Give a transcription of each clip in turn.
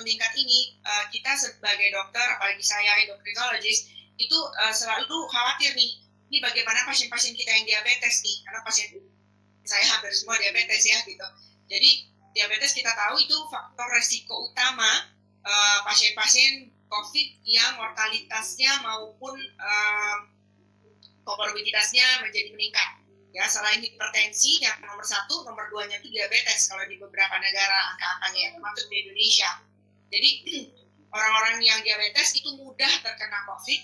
meningkat ini uh, kita sebagai dokter apalagi saya endokrinologis itu uh, selalu khawatir nih ini bagaimana pasien-pasien kita yang diabetes nih karena pasien saya hampir semua diabetes ya gitu. Jadi diabetes kita tahu itu faktor resiko utama pasien-pasien uh, COVID yang mortalitasnya maupun uh, komorbiditasnya menjadi meningkat. Ya selain hipertensi yang nomor satu nomor duanya itu diabetes kalau di beberapa negara angka-angkanya ya, termasuk di Indonesia jadi orang-orang yang diabetes itu mudah terkena COVID.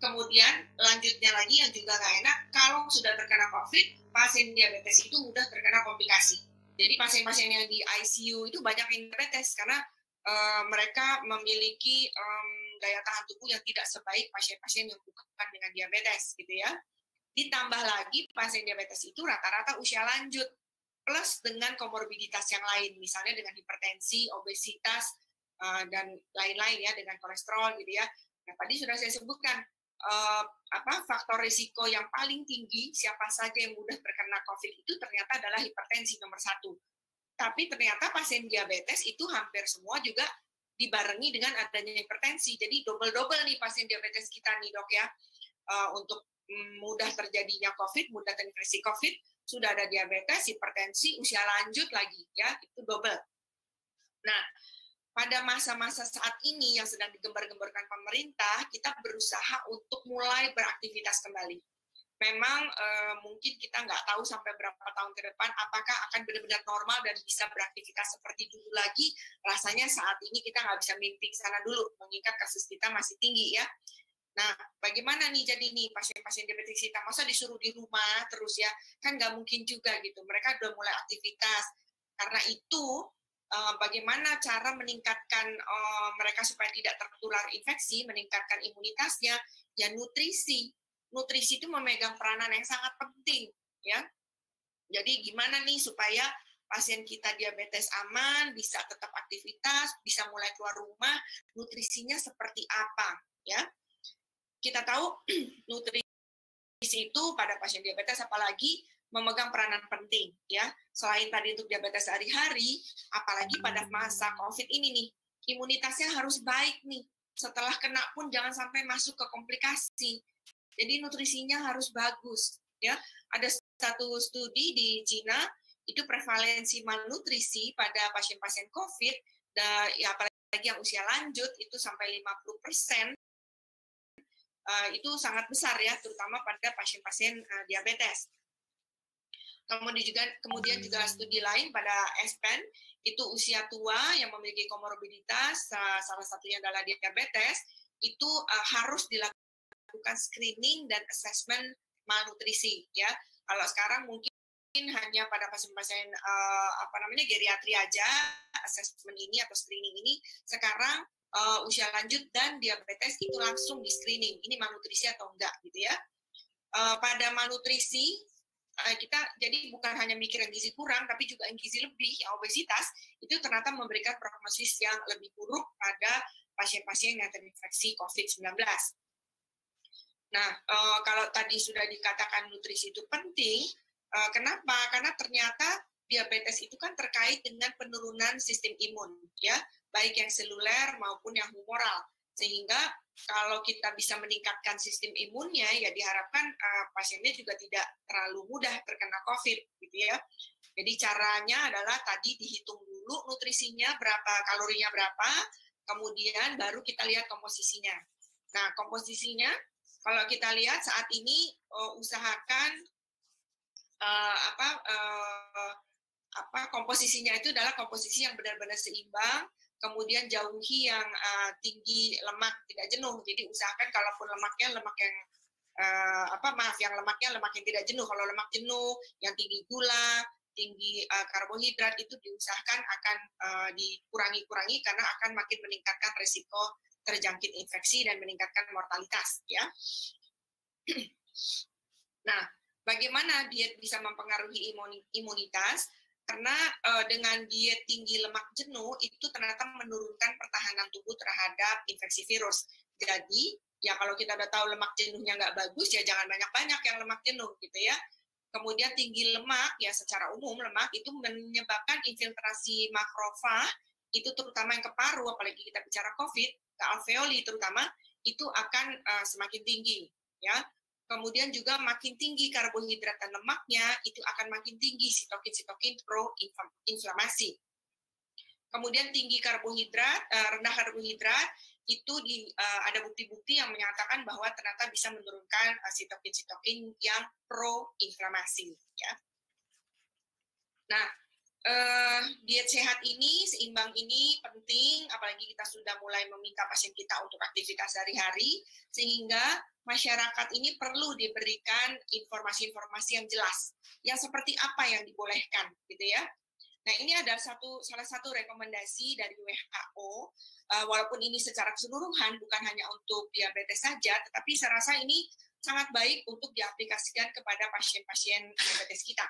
Kemudian lanjutnya lagi yang juga nggak enak kalau sudah terkena COVID pasien diabetes itu mudah terkena komplikasi. Jadi pasien-pasien yang di ICU itu banyak yang diabetes karena uh, mereka memiliki um, daya tahan tubuh yang tidak sebaik pasien-pasien yang bukan dengan diabetes gitu ya. Ditambah lagi pasien diabetes itu rata-rata usia lanjut plus dengan komorbiditas yang lain, misalnya dengan hipertensi, obesitas, uh, dan lain-lain ya dengan kolesterol gitu ya. Nah, tadi sudah saya sebutkan uh, apa faktor risiko yang paling tinggi siapa saja yang mudah terkena COVID itu ternyata adalah hipertensi nomor satu. Tapi ternyata pasien diabetes itu hampir semua juga dibarengi dengan adanya hipertensi. Jadi double-double nih pasien diabetes kita nih dok ya. Uh, untuk mudah terjadinya COVID, mudah terinfeksi COVID, sudah ada diabetes, hipertensi, usia lanjut lagi, ya itu double. Nah, pada masa-masa saat ini yang sedang digembar-gemborkan pemerintah, kita berusaha untuk mulai beraktivitas kembali. Memang e, mungkin kita nggak tahu sampai berapa tahun ke depan apakah akan benar-benar normal dan bisa beraktivitas seperti dulu lagi. Rasanya saat ini kita nggak bisa mimpi sana dulu, mengingat kasus kita masih tinggi ya. Nah, bagaimana nih jadi nih pasien-pasien diabetes kita? Masa disuruh di rumah terus ya? Kan nggak mungkin juga gitu. Mereka udah mulai aktivitas. Karena itu, eh, bagaimana cara meningkatkan eh, mereka supaya tidak tertular infeksi, meningkatkan imunitasnya? Ya nutrisi. Nutrisi itu memegang peranan yang sangat penting, ya. Jadi gimana nih supaya pasien kita diabetes aman, bisa tetap aktivitas, bisa mulai keluar rumah, nutrisinya seperti apa, ya? kita tahu nutrisi itu pada pasien diabetes apalagi memegang peranan penting ya. Selain tadi untuk diabetes sehari-hari, apalagi pada masa COVID ini nih, imunitasnya harus baik nih. Setelah kena pun jangan sampai masuk ke komplikasi. Jadi nutrisinya harus bagus ya. Ada satu studi di Cina itu prevalensi malnutrisi pada pasien-pasien COVID dan ya apalagi yang usia lanjut itu sampai 50 persen uh, itu sangat besar ya, terutama pada pasien-pasien uh, diabetes. Kemudian juga kemudian juga studi lain pada ESPEN itu usia tua yang memiliki komorbiditas salah satunya adalah diabetes itu uh, harus dilakukan screening dan assessment malnutrisi ya. Kalau sekarang mungkin hanya pada pasien-pasien uh, apa namanya geriatri aja assessment ini atau screening ini sekarang uh, usia lanjut dan diabetes itu langsung di screening ini malnutrisi atau enggak gitu ya. Uh, pada malnutrisi kita jadi bukan hanya mikir yang gizi kurang tapi juga yang gizi lebih, yang obesitas itu ternyata memberikan prognosis yang lebih buruk pada pasien-pasien yang terinfeksi COVID-19. Nah, uh, kalau tadi sudah dikatakan nutrisi itu penting, uh, kenapa? Karena ternyata diabetes itu kan terkait dengan penurunan sistem imun, ya baik yang seluler maupun yang humoral. Sehingga kalau kita bisa meningkatkan sistem imunnya, ya diharapkan uh, pasiennya juga tidak terlalu mudah terkena COVID, gitu ya. Jadi caranya adalah tadi dihitung dulu nutrisinya berapa, kalorinya berapa, kemudian baru kita lihat komposisinya. Nah, komposisinya kalau kita lihat saat ini uh, usahakan uh, apa uh, apa komposisinya itu adalah komposisi yang benar-benar seimbang kemudian jauhi yang uh, tinggi lemak tidak jenuh. Jadi usahakan kalaupun lemaknya lemak yang uh, apa maaf yang lemaknya lemak yang tidak jenuh. Kalau lemak jenuh, yang tinggi gula, tinggi uh, karbohidrat itu diusahakan akan uh, dikurangi-kurangi karena akan makin meningkatkan resiko terjangkit infeksi dan meningkatkan mortalitas ya. nah, bagaimana diet bisa mempengaruhi imunitas? Karena uh, dengan diet tinggi lemak jenuh itu ternyata menurunkan pertahanan tubuh terhadap infeksi virus. Jadi ya kalau kita udah tahu lemak jenuhnya nggak bagus ya jangan banyak-banyak yang lemak jenuh gitu ya. Kemudian tinggi lemak ya secara umum lemak itu menyebabkan infiltrasi makrofag itu terutama yang ke paru, apalagi kita bicara COVID, ke alveoli terutama, itu akan uh, semakin tinggi, ya. Kemudian juga makin tinggi karbohidrat dan lemaknya, itu akan makin tinggi sitokin-sitokin pro-inflamasi. Kemudian tinggi karbohidrat, uh, rendah karbohidrat, itu di, uh, ada bukti-bukti yang menyatakan bahwa ternyata bisa menurunkan sitokin-sitokin yang pro-inflamasi. Ya. Nah, uh, diet sehat ini, seimbang ini penting, apalagi kita sudah mulai meminta pasien kita untuk aktivitas sehari-hari, sehingga masyarakat ini perlu diberikan informasi-informasi yang jelas, yang seperti apa yang dibolehkan, gitu ya. Nah, ini ada satu salah satu rekomendasi dari WHO, uh, eh, walaupun ini secara keseluruhan bukan hanya untuk diabetes saja, tetapi saya rasa ini sangat baik untuk diaplikasikan kepada pasien-pasien diabetes kita.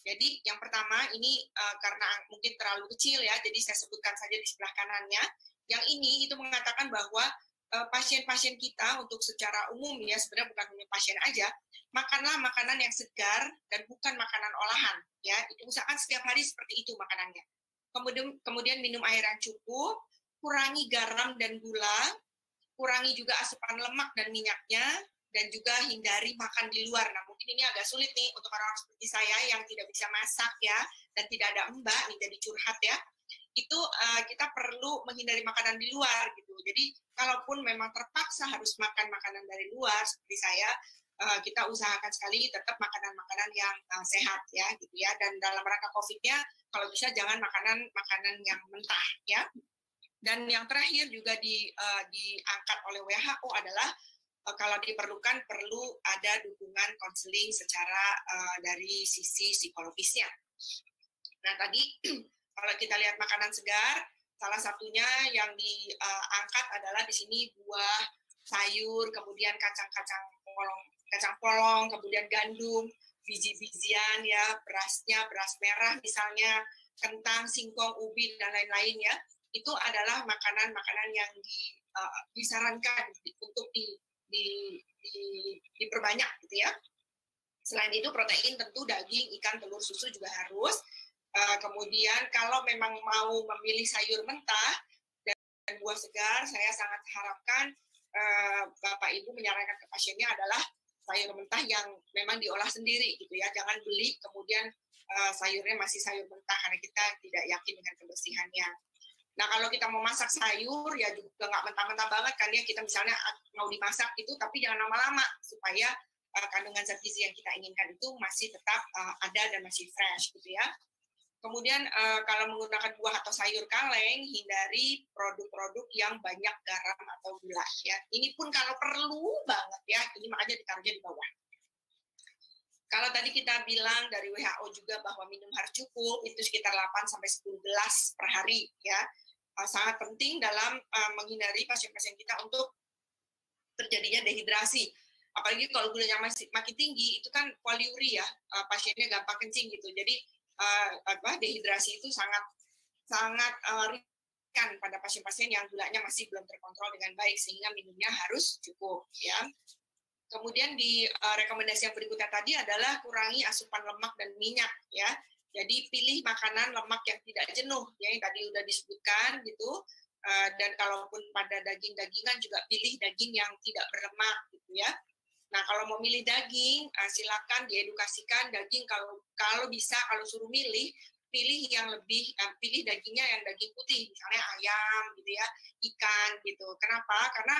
Jadi yang pertama ini uh, karena mungkin terlalu kecil ya, jadi saya sebutkan saja di sebelah kanannya. Yang ini itu mengatakan bahwa eh, pasien-pasien uh, kita untuk secara umum ya sebenarnya bukan hanya pasien aja, makanlah makanan yang segar dan bukan makanan olahan ya. Itu usahakan setiap hari seperti itu makanannya. Kemudian kemudian minum air yang cukup, kurangi garam dan gula, kurangi juga asupan lemak dan minyaknya, dan juga hindari makan di luar. Nah, mungkin ini agak sulit nih untuk orang-orang seperti saya yang tidak bisa masak ya, dan tidak ada mbak nih jadi curhat ya. Itu uh, kita perlu menghindari makanan di luar gitu. Jadi, kalaupun memang terpaksa harus makan makanan dari luar seperti saya, uh, kita usahakan sekali tetap makanan-makanan yang uh, sehat ya gitu ya. Dan dalam rangka COVID-nya, kalau bisa jangan makanan-makanan yang mentah ya. Dan yang terakhir juga di, uh, diangkat oleh WHO adalah kalau diperlukan perlu ada dukungan konseling secara uh, dari sisi psikologisnya. Nah tadi kalau kita lihat makanan segar, salah satunya yang diangkat uh, adalah di sini buah, sayur, kemudian kacang-kacang polong, kacang polong, kemudian gandum, biji-bijian ya, berasnya beras merah misalnya, kentang, singkong, ubi dan lain-lain ya. Itu adalah makanan-makanan yang di, uh, disarankan untuk di di, di, diperbanyak gitu ya. Selain itu protein tentu daging, ikan, telur, susu juga harus. Uh, kemudian kalau memang mau memilih sayur mentah dan buah segar, saya sangat harapkan uh, Bapak Ibu menyarankan ke pasiennya adalah sayur mentah yang memang diolah sendiri gitu ya. Jangan beli kemudian uh, sayurnya masih sayur mentah karena kita tidak yakin dengan kebersihannya. Nah kalau kita mau masak sayur ya juga nggak mentah-mentah banget kan ya kita misalnya mau dimasak itu tapi jangan lama-lama supaya uh, kandungan zat gizi yang kita inginkan itu masih tetap uh, ada dan masih fresh gitu ya. Kemudian uh, kalau menggunakan buah atau sayur kaleng hindari produk-produk yang banyak garam atau gula ya. Ini pun kalau perlu banget ya, ini makanya ditaruhnya di bawah. Kalau tadi kita bilang dari WHO juga bahwa minum harus cukup, itu sekitar 8 sampai 10 gelas per hari ya. Sangat penting dalam uh, menghindari pasien-pasien kita untuk terjadinya dehidrasi. Apalagi kalau gulanya masih makin tinggi, itu kan poliuri ya, uh, pasiennya gampang kencing gitu. Jadi uh, apa dehidrasi itu sangat sangat uh, pada pasien-pasien yang gulanya masih belum terkontrol dengan baik sehingga minumnya harus cukup ya. Kemudian di uh, rekomendasi yang berikutnya tadi adalah kurangi asupan lemak dan minyak ya. Jadi pilih makanan lemak yang tidak jenuh ya yang tadi udah disebutkan gitu. Uh, dan kalaupun pada daging-dagingan juga pilih daging yang tidak berlemak gitu ya. Nah kalau mau milih daging uh, silakan diedukasikan daging kalau kalau bisa kalau suruh milih pilih yang lebih uh, pilih dagingnya yang daging putih misalnya ayam gitu ya ikan gitu. Kenapa? Karena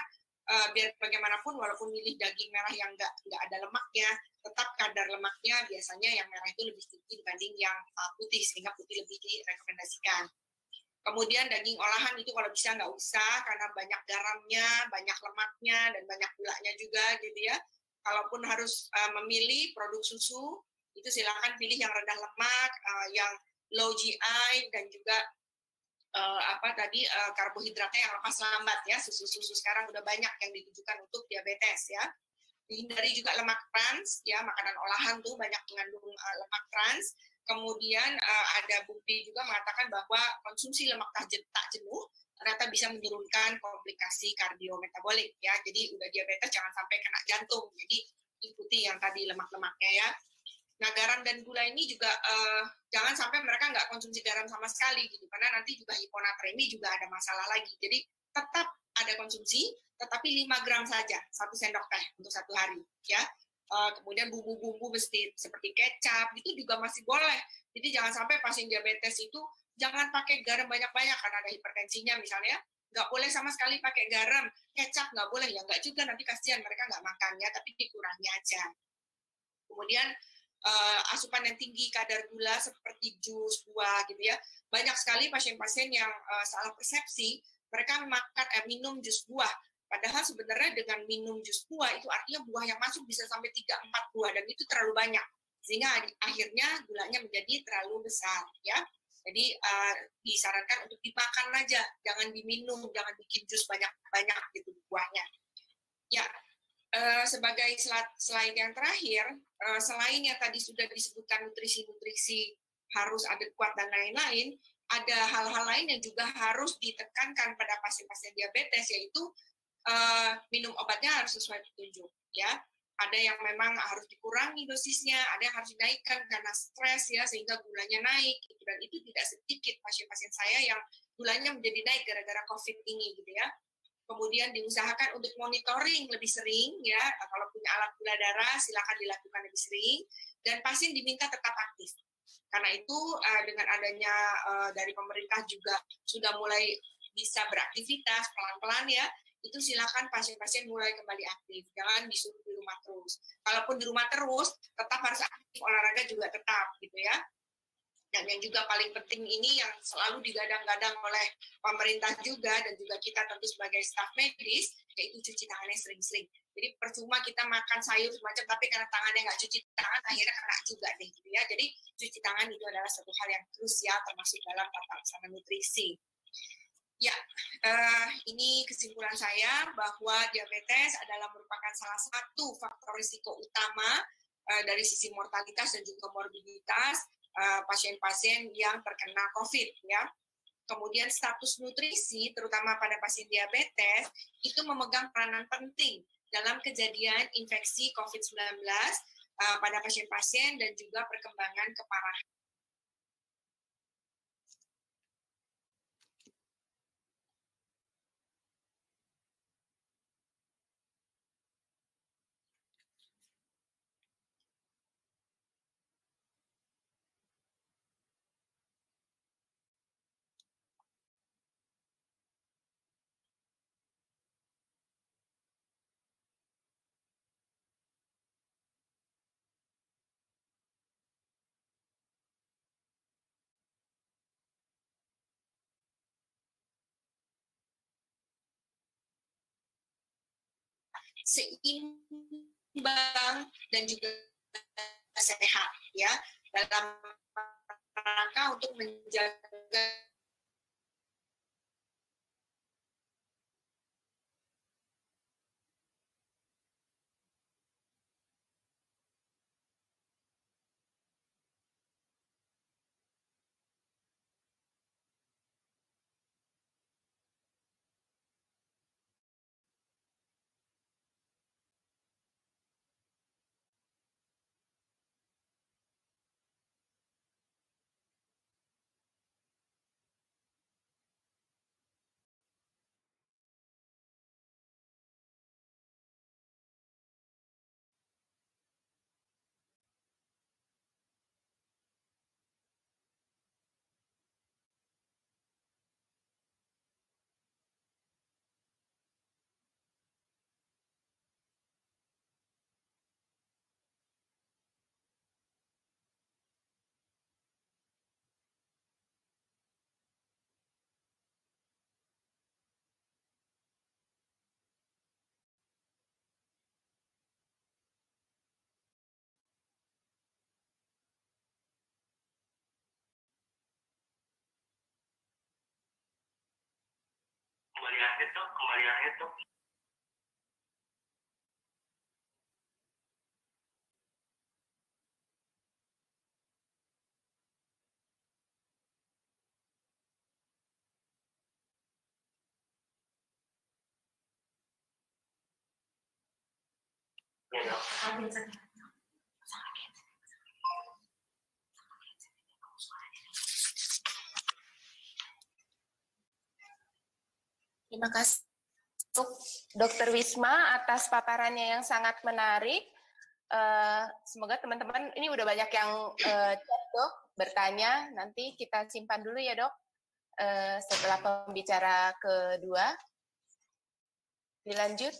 biar bagaimanapun walaupun milih daging merah yang nggak nggak ada lemaknya tetap kadar lemaknya biasanya yang merah itu lebih tinggi dibanding yang uh, putih sehingga putih lebih direkomendasikan. Kemudian daging olahan itu kalau bisa nggak usah karena banyak garamnya banyak lemaknya dan banyak gulanya juga gitu ya kalaupun harus uh, memilih produk susu itu silakan pilih yang rendah lemak uh, yang low GI dan juga apa tadi karbohidratnya yang lepas lambat ya susu-susu sekarang udah banyak yang ditujukan untuk diabetes ya dihindari juga lemak trans ya makanan olahan tuh banyak mengandung uh, lemak trans. Kemudian uh, ada bukti juga mengatakan bahwa konsumsi lemak tak jenuh ternyata bisa menurunkan komplikasi kardiometabolik ya. Jadi udah diabetes jangan sampai kena jantung. Jadi ikuti yang tadi lemak-lemaknya ya. Nah, garam dan gula ini juga uh, jangan sampai mereka nggak konsumsi garam sama sekali gitu, karena nanti juga hiponatremi juga ada masalah lagi. Jadi tetap ada konsumsi, tetapi 5 gram saja, satu sendok teh untuk satu hari, ya. Uh, kemudian bumbu-bumbu mesti seperti kecap itu juga masih boleh. Jadi jangan sampai pasien diabetes itu jangan pakai garam banyak-banyak karena ada hipertensinya misalnya. Nggak boleh sama sekali pakai garam, kecap nggak boleh ya nggak juga nanti kasihan mereka nggak makannya, tapi dikurangi aja. Kemudian uh, asupan yang tinggi kadar gula seperti jus, buah gitu ya. Banyak sekali pasien-pasien yang uh, salah persepsi, mereka makan eh, minum jus buah. Padahal sebenarnya dengan minum jus buah itu artinya buah yang masuk bisa sampai 3 4 buah dan itu terlalu banyak. Sehingga akhirnya gulanya menjadi terlalu besar ya. Jadi uh, disarankan untuk dimakan aja, jangan diminum, jangan bikin jus banyak-banyak gitu buahnya. Ya, uh, sebagai slide yang terakhir, uh, selain yang tadi sudah disebutkan nutrisi-nutrisi harus adekuat dan lain-lain, ada hal-hal lain yang juga harus ditekankan pada pasien-pasien diabetes yaitu uh, minum obatnya harus sesuai petunjuk ya. Ada yang memang harus dikurangi dosisnya ada yang harus dinaikkan karena stres ya sehingga gulanya naik gitu. dan itu tidak sedikit pasien-pasien saya yang gulanya menjadi naik gara-gara covid ini gitu ya. Kemudian diusahakan untuk monitoring lebih sering ya. Kalau punya alat gula darah silakan dilakukan lebih sering. Dan pasien diminta tetap aktif karena itu uh, dengan adanya uh, dari pemerintah juga sudah mulai bisa beraktivitas pelan-pelan ya, itu silakan pasien-pasien mulai kembali aktif. Jangan disuruh di rumah terus. Kalaupun di rumah terus, tetap harus aktif olahraga juga tetap gitu ya. Dan yang juga paling penting ini yang selalu digadang-gadang oleh pemerintah juga dan juga kita tentu sebagai staf medis, yaitu cuci tangannya sering-sering. Jadi percuma kita makan sayur semacam tapi karena tangannya nggak cuci tangan akhirnya kena juga deh gitu ya. Jadi cuci tangan itu adalah satu hal yang krusial termasuk dalam tata laksana nutrisi. Ya, uh, ini kesimpulan saya bahwa diabetes adalah merupakan salah satu faktor risiko utama uh, dari sisi mortalitas dan juga morbiditas eh, pasien-pasien uh, yang terkena COVID ya. Kemudian status nutrisi terutama pada pasien diabetes itu memegang peranan penting dalam kejadian infeksi COVID-19 uh, pada pasien-pasien dan juga perkembangan keparahan. Seimbang dan juga sehat ya dalam rangka untuk menjaga kembalian itu kembalian itu Ya, dok. Terima kasih Dr. Wisma atas paparannya yang sangat menarik. Uh, semoga teman-teman ini udah banyak yang uh, chat dok bertanya. Nanti kita simpan dulu ya dok uh, setelah pembicara kedua. Dilanjut.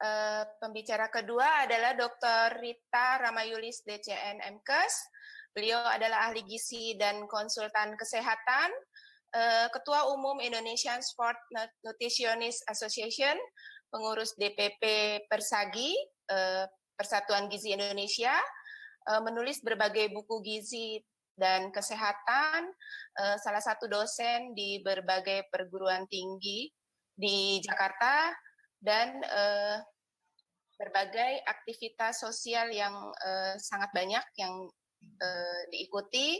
Uh, pembicara kedua adalah Dr. Rita Ramayulis DCN MKes. Beliau adalah ahli gizi dan konsultan kesehatan Eh, Ketua Umum Indonesian Sport Nutritionist Association, pengurus DPP Persagi, uh, Persatuan Gizi Indonesia, uh, menulis berbagai buku gizi dan kesehatan, salah satu dosen di berbagai perguruan tinggi di Jakarta, dan berbagai aktivitas sosial yang sangat banyak yang diikuti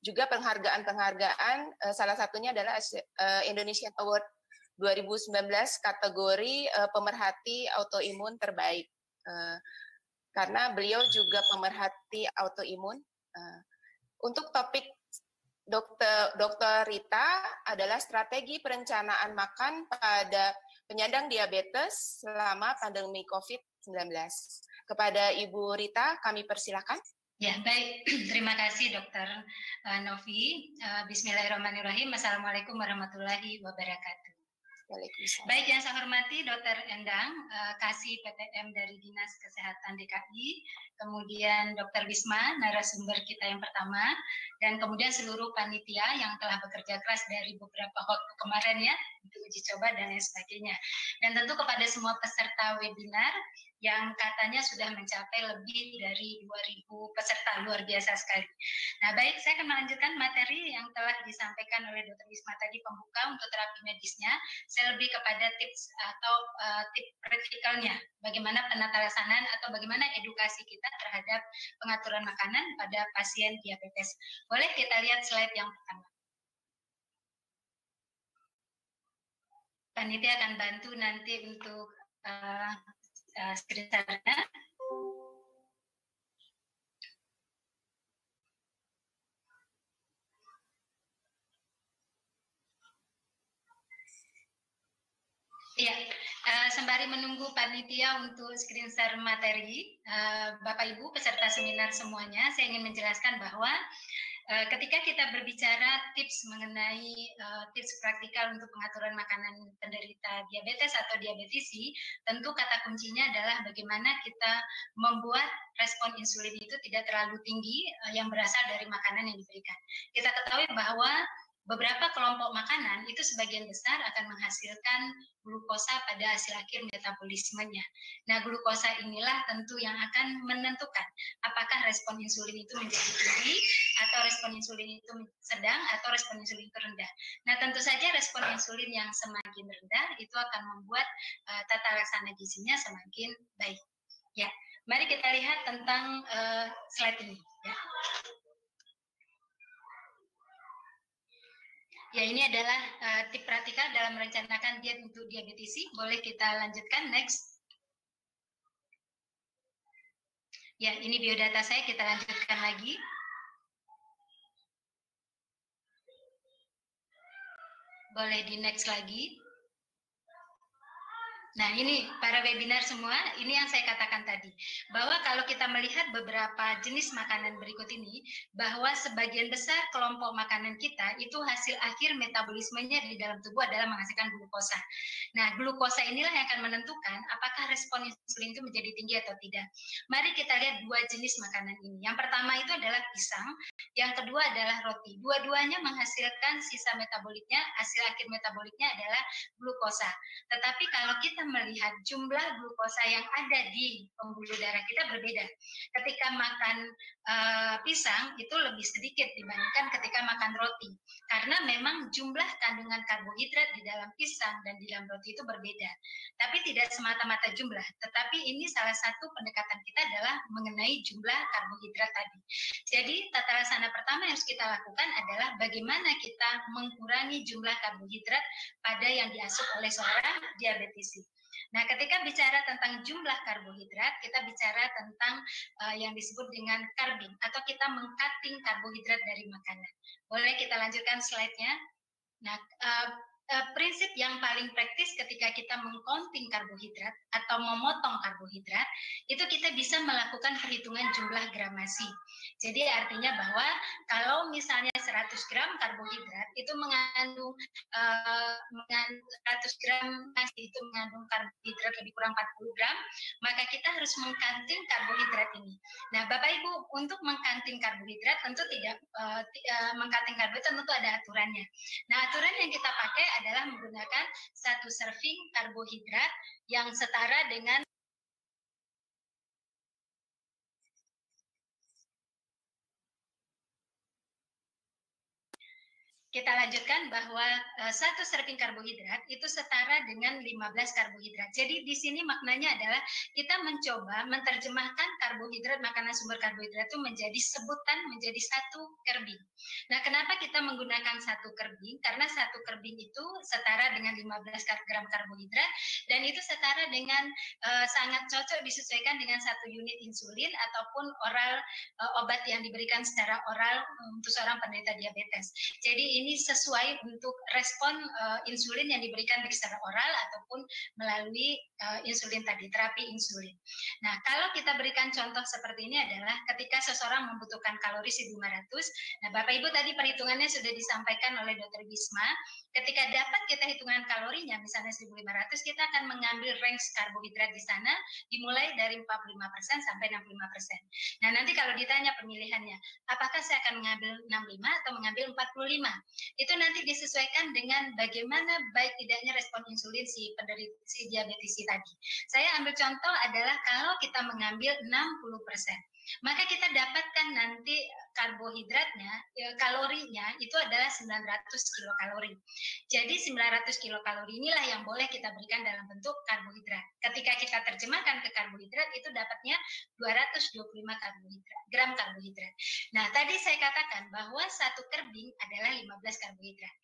juga penghargaan-penghargaan uh, salah satunya adalah uh, Indonesian Award 2019 kategori uh, pemerhati autoimun terbaik. Uh, karena beliau juga pemerhati autoimun. Uh, untuk topik dokter dokter Rita adalah strategi perencanaan makan pada penyandang diabetes selama pandemi COVID-19 kepada Ibu Rita kami persilakan Ya, baik. Terima kasih Dokter uh, Novi. Uh, Bismillahirrahmanirrahim. Assalamualaikum warahmatullahi wabarakatuh. Baik yang saya hormati Dr. Endang, uh, kasih PTM dari Dinas Kesehatan DKI, kemudian Dr. Wisma, narasumber kita yang pertama, dan kemudian seluruh panitia yang telah bekerja keras dari beberapa waktu kemarin ya, untuk uji coba dan lain sebagainya. Dan tentu kepada semua peserta webinar yang katanya sudah mencapai lebih dari 2.000 peserta, luar biasa sekali. Nah baik, saya akan melanjutkan materi yang telah disampaikan oleh Dr. Wisma tadi pembuka untuk terapi medisnya. Saya lebih kepada tips atau uh, tip praktikalnya, bagaimana penata laksanaan atau bagaimana edukasi kita terhadap pengaturan makanan pada pasien diabetes. Boleh kita lihat slide yang pertama. Panitia akan bantu nanti untuk uh, uh, sekretariatnya. Ya, uh, sembari menunggu panitia untuk screen share materi, uh, Bapak Ibu peserta seminar semuanya, saya ingin menjelaskan bahwa Eh, ketika kita berbicara tips mengenai uh, tips praktikal untuk pengaturan makanan penderita diabetes atau diabetisi, tentu kata kuncinya adalah bagaimana kita membuat respon insulin itu tidak terlalu tinggi uh, yang berasal dari makanan yang diberikan. Kita ketahui bahwa beberapa kelompok makanan itu sebagian besar akan menghasilkan glukosa pada hasil akhir metabolismenya. Nah, glukosa inilah tentu yang akan menentukan apakah respon insulin itu menjadi tinggi atau respon insulin itu sedang atau respon insulin itu rendah. Nah, tentu saja respon insulin yang semakin rendah itu akan membuat uh, tata laksana gizinya semakin baik. Ya, mari kita lihat tentang uh, slide ini. Ya. Ya, ini adalah uh, tip praktikal dalam merencanakan diet untuk diabetisi. Boleh kita lanjutkan next. Ya, ini biodata saya kita lanjutkan lagi. Boleh di next lagi. Nah, ini para webinar semua, ini yang saya katakan tadi, bahwa kalau kita melihat beberapa jenis makanan berikut ini, bahwa sebagian besar kelompok makanan kita itu hasil akhir metabolismenya di dalam tubuh adalah menghasilkan glukosa. Nah, glukosa inilah yang akan menentukan apakah respon insulin itu menjadi tinggi atau tidak. Mari kita lihat dua jenis makanan ini. Yang pertama itu adalah pisang, yang kedua adalah roti. Dua-duanya menghasilkan sisa metaboliknya, hasil akhir metaboliknya adalah glukosa. Tetapi kalau kita kita melihat jumlah glukosa yang ada di pembuluh darah kita berbeda. Ketika makan uh, pisang itu lebih sedikit dibandingkan ketika makan roti. Karena memang jumlah kandungan karbohidrat di dalam pisang dan di dalam roti itu berbeda. Tapi tidak semata-mata jumlah, tetapi ini salah satu pendekatan kita adalah mengenai jumlah karbohidrat tadi. Jadi tata laksana pertama yang harus kita lakukan adalah bagaimana kita mengurangi jumlah karbohidrat pada yang diasup oleh seorang diabetisi. Nah, ketika bicara tentang jumlah karbohidrat, kita bicara tentang uh, yang disebut dengan carbing atau kita mengcutting karbohidrat dari makanan. Boleh kita lanjutkan slide-nya? Nah, uh, uh, prinsip yang paling praktis ketika kita mengcounting karbohidrat atau memotong karbohidrat itu kita bisa melakukan perhitungan jumlah gramasi. Jadi artinya bahwa kalau misalnya 100 gram karbohidrat itu mengandung uh, 100 gram nasi itu mengandung karbohidrat lebih kurang 40 gram, maka kita harus mengkanting karbohidrat ini. Nah, Bapak Ibu untuk mengkanting karbohidrat tentu tidak uh, uh, mengkanting karbohidrat tentu ada aturannya. Nah, aturan yang kita pakai adalah menggunakan satu serving karbohidrat yang setara dengan kita lanjutkan bahwa uh, satu serving karbohidrat itu setara dengan 15 karbohidrat. Jadi di sini maknanya adalah kita mencoba menerjemahkan karbohidrat makanan sumber karbohidrat itu menjadi sebutan menjadi satu kerbing. Nah, kenapa kita menggunakan satu kerbing? Karena satu kerbing itu setara dengan 15 gram karbohidrat dan itu setara dengan uh, sangat cocok disesuaikan dengan satu unit insulin ataupun oral uh, obat yang diberikan secara oral untuk seorang penderita diabetes. Jadi ini sesuai untuk respon uh, insulin yang diberikan secara oral ataupun melalui uh, insulin tadi, terapi insulin. Nah, kalau kita berikan contoh seperti ini adalah ketika seseorang membutuhkan kalori 1500, nah Bapak Ibu tadi perhitungannya sudah disampaikan oleh Dr. Bisma, ketika dapat kita hitungan kalorinya misalnya 1500, kita akan mengambil range karbohidrat di sana dimulai dari 45% sampai 65%. Nah, nanti kalau ditanya pemilihannya, apakah saya akan mengambil 65 atau mengambil 45? Itu nanti disesuaikan dengan bagaimana baik tidaknya respon insulin si penderita si diabetes tadi. Saya ambil contoh adalah kalau kita mengambil 60%, maka kita dapatkan nanti karbohidratnya, ya, kalorinya itu adalah 900 kilokalori. Jadi 900 kilokalori inilah yang boleh kita berikan dalam bentuk karbohidrat. Ketika kita terjemahkan ke karbohidrat itu dapatnya 225 karbohidrat, gram karbohidrat. Nah, tadi saya katakan bahwa satu kerbing adalah 15 karbohidrat.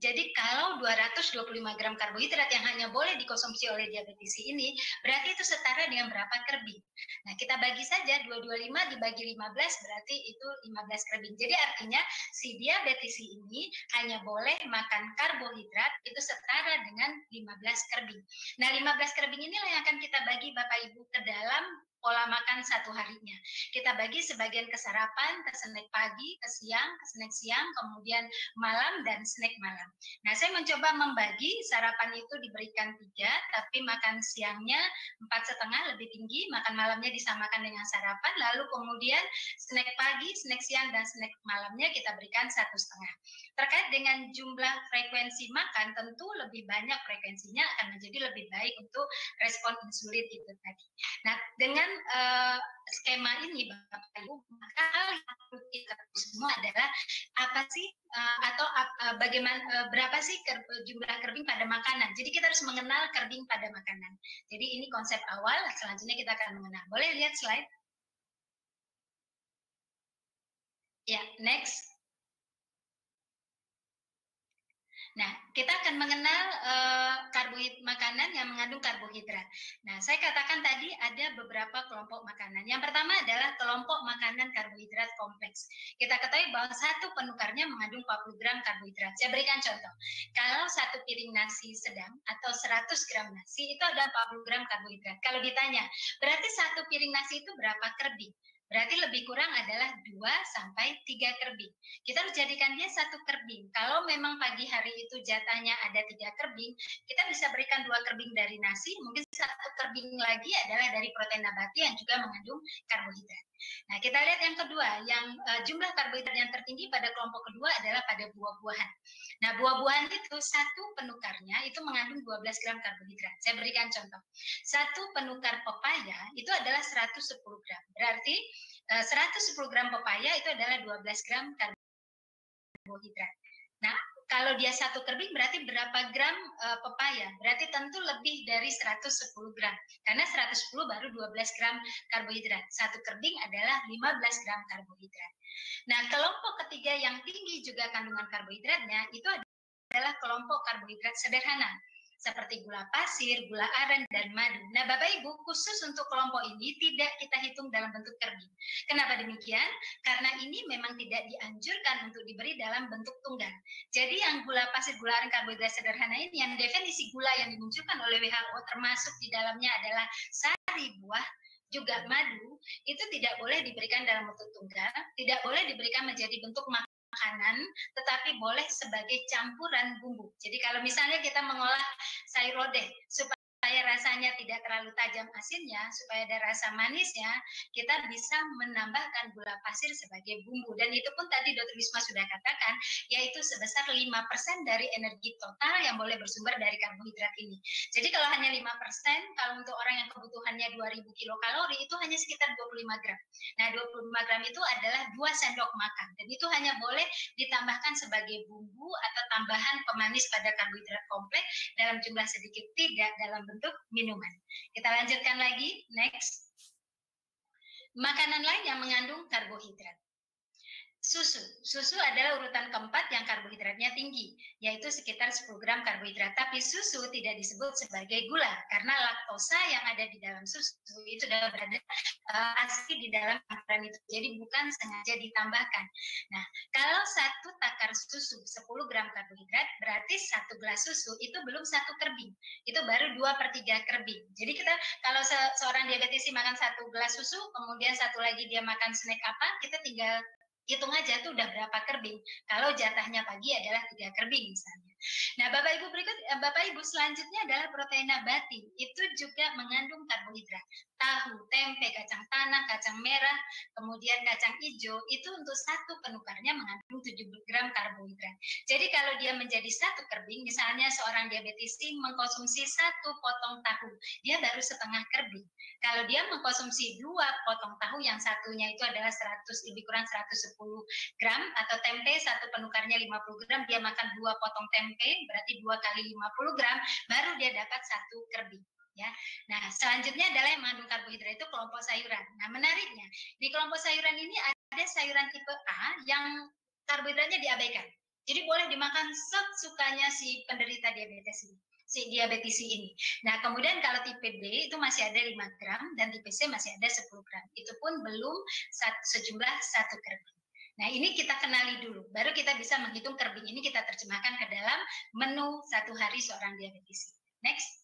Jadi kalau 225 gram karbohidrat yang hanya boleh dikonsumsi oleh diabetisi ini, berarti itu setara dengan berapa kerbing. Nah, kita bagi saja 225 dibagi 15 berarti itu 15 kerbing. Jadi artinya si diabetisi ini hanya boleh makan karbohidrat itu setara dengan 15 kerbing. Nah, 15 kerbing inilah yang akan kita bagi Bapak Ibu ke dalam pola makan satu harinya. Kita bagi sebagian ke sarapan, ke snack pagi, ke siang, ke snack siang, kemudian malam dan snack malam. Nah, saya mencoba membagi sarapan itu diberikan tiga, tapi makan siangnya empat setengah lebih tinggi, makan malamnya disamakan dengan sarapan, lalu kemudian snack pagi, snack siang dan snack malamnya kita berikan satu setengah. Terkait dengan jumlah frekuensi makan, tentu lebih banyak frekuensinya akan menjadi lebih baik untuk respon insulin itu tadi. Nah, dengan uh, skema ini Bapak Ibu, maka hal yang perlu kita semua adalah apa sih uh, atau uh, bagaimana uh, berapa sih ker, jumlah kerbing pada makanan. Jadi kita harus mengenal kerbing pada makanan. Jadi ini konsep awal, selanjutnya kita akan mengenal. Boleh lihat slide? Ya, next. Nah, kita akan mengenal uh, karbohidrat makanan yang mengandung karbohidrat. Nah, saya katakan tadi ada beberapa kelompok makanan. Yang pertama adalah kelompok makanan karbohidrat kompleks. Kita ketahui bahwa satu penukarnya mengandung 40 gram karbohidrat. Saya berikan contoh. Kalau satu piring nasi sedang atau 100 gram nasi itu ada 40 gram karbohidrat. Kalau ditanya, berarti satu piring nasi itu berapa kerbing? Berarti lebih kurang adalah 2 sampai 3 kerbing. Kita harus jadikan dia satu kerbing. Kalau memang pagi hari itu jatahnya ada tiga kerbing, kita bisa berikan dua kerbing dari nasi, mungkin satu kerbing lagi adalah dari protein nabati yang juga mengandung karbohidrat. Nah, kita lihat yang kedua, yang uh, jumlah karbohidrat yang tertinggi pada kelompok kedua adalah pada buah-buahan. Nah, buah-buahan itu satu penukarnya itu mengandung 12 gram karbohidrat. Saya berikan contoh. Satu penukar pepaya itu adalah 110 gram. Berarti uh, eh, 110 gram pepaya itu adalah 12 gram karbohidrat. Nah, kalau dia satu kerbing berarti berapa gram uh, pepaya? Berarti tentu lebih dari 110 gram. Karena 110 baru 12 gram karbohidrat. Satu kerbing adalah 15 gram karbohidrat. Nah, kelompok ketiga yang tinggi juga kandungan karbohidratnya itu adalah kelompok karbohidrat sederhana. Seperti gula pasir, gula aren, dan madu. Nah, Bapak Ibu, khusus untuk kelompok ini tidak kita hitung dalam bentuk kerbing. Kenapa demikian? Karena ini memang tidak dianjurkan untuk diberi dalam bentuk tunggal. Jadi yang gula pasir, gula aren, karbohidrat sederhana ini, yang definisi gula yang dimunculkan oleh WHO termasuk di dalamnya adalah sari buah, juga madu itu tidak boleh diberikan dalam bentuk tunggal, tidak boleh diberikan menjadi bentuk makanan, tetapi boleh sebagai campuran bumbu. Jadi kalau misalnya kita mengolah sayur lodeh supaya rasanya tidak terlalu tajam asinnya, supaya ada rasa manisnya, kita bisa menambahkan gula pasir sebagai bumbu. Dan itu pun tadi Dr. Wisma sudah katakan, yaitu sebesar 5% dari energi total yang boleh bersumber dari karbohidrat ini. Jadi kalau hanya 5%, kalau untuk orang yang kebutuhannya 2000 kilokalori, itu hanya sekitar 25 gram. Nah, 25 gram itu adalah 2 sendok makan. Dan itu hanya boleh ditambahkan sebagai bumbu atau tambahan pemanis pada karbohidrat kompleks dalam jumlah sedikit, tidak dalam bentuk minuman. Kita lanjutkan lagi, next. Makanan lain yang mengandung karbohidrat. Susu. Susu adalah urutan keempat yang karbohidratnya tinggi, yaitu sekitar 10 gram karbohidrat. Tapi susu tidak disebut sebagai gula, karena laktosa yang ada di dalam susu itu sudah berada uh, asli di dalam campuran itu. Jadi bukan sengaja ditambahkan. Nah, kalau satu takar susu 10 gram karbohidrat, berarti satu gelas susu itu belum satu kerbing. Itu baru 2 per 3 kerbing. Jadi kita kalau se seorang diabetesi makan satu gelas susu, kemudian satu lagi dia makan snack apa, kita tinggal hitung aja tuh udah berapa kerbing. Kalau jatahnya pagi adalah tiga kerbing misalnya. Nah, Bapak Ibu berikut, eh, Bapak Ibu selanjutnya adalah protein nabati. Itu juga mengandung karbohidrat. Tahu, tempe, kacang tanah, kacang merah, kemudian kacang hijau, itu untuk satu penukarnya mengandung 7 gram karbohidrat. Jadi kalau dia menjadi satu kerbing, misalnya seorang diabetes mengkonsumsi satu potong tahu, dia baru setengah kerbing. Kalau dia mengkonsumsi dua potong tahu, yang satunya itu adalah 100, lebih kurang 110 gram, atau tempe, satu penukarnya 50 gram, dia makan dua potong tempe, berarti dua kali 50 gram baru dia dapat satu kerbing ya. Nah, selanjutnya adalah yang mengandung karbohidrat itu kelompok sayuran. Nah, menariknya di kelompok sayuran ini ada sayuran tipe A yang karbohidratnya diabaikan. Jadi boleh dimakan sesukanya si penderita diabetes ini si diabetes ini. Nah, kemudian kalau tipe B itu masih ada 5 gram dan tipe C masih ada 10 gram. Itu pun belum sejumlah satu kerbing. Nah, ini kita kenali dulu. Baru kita bisa menghitung kerbing ini kita terjemahkan ke dalam menu satu hari seorang diabetes. Next.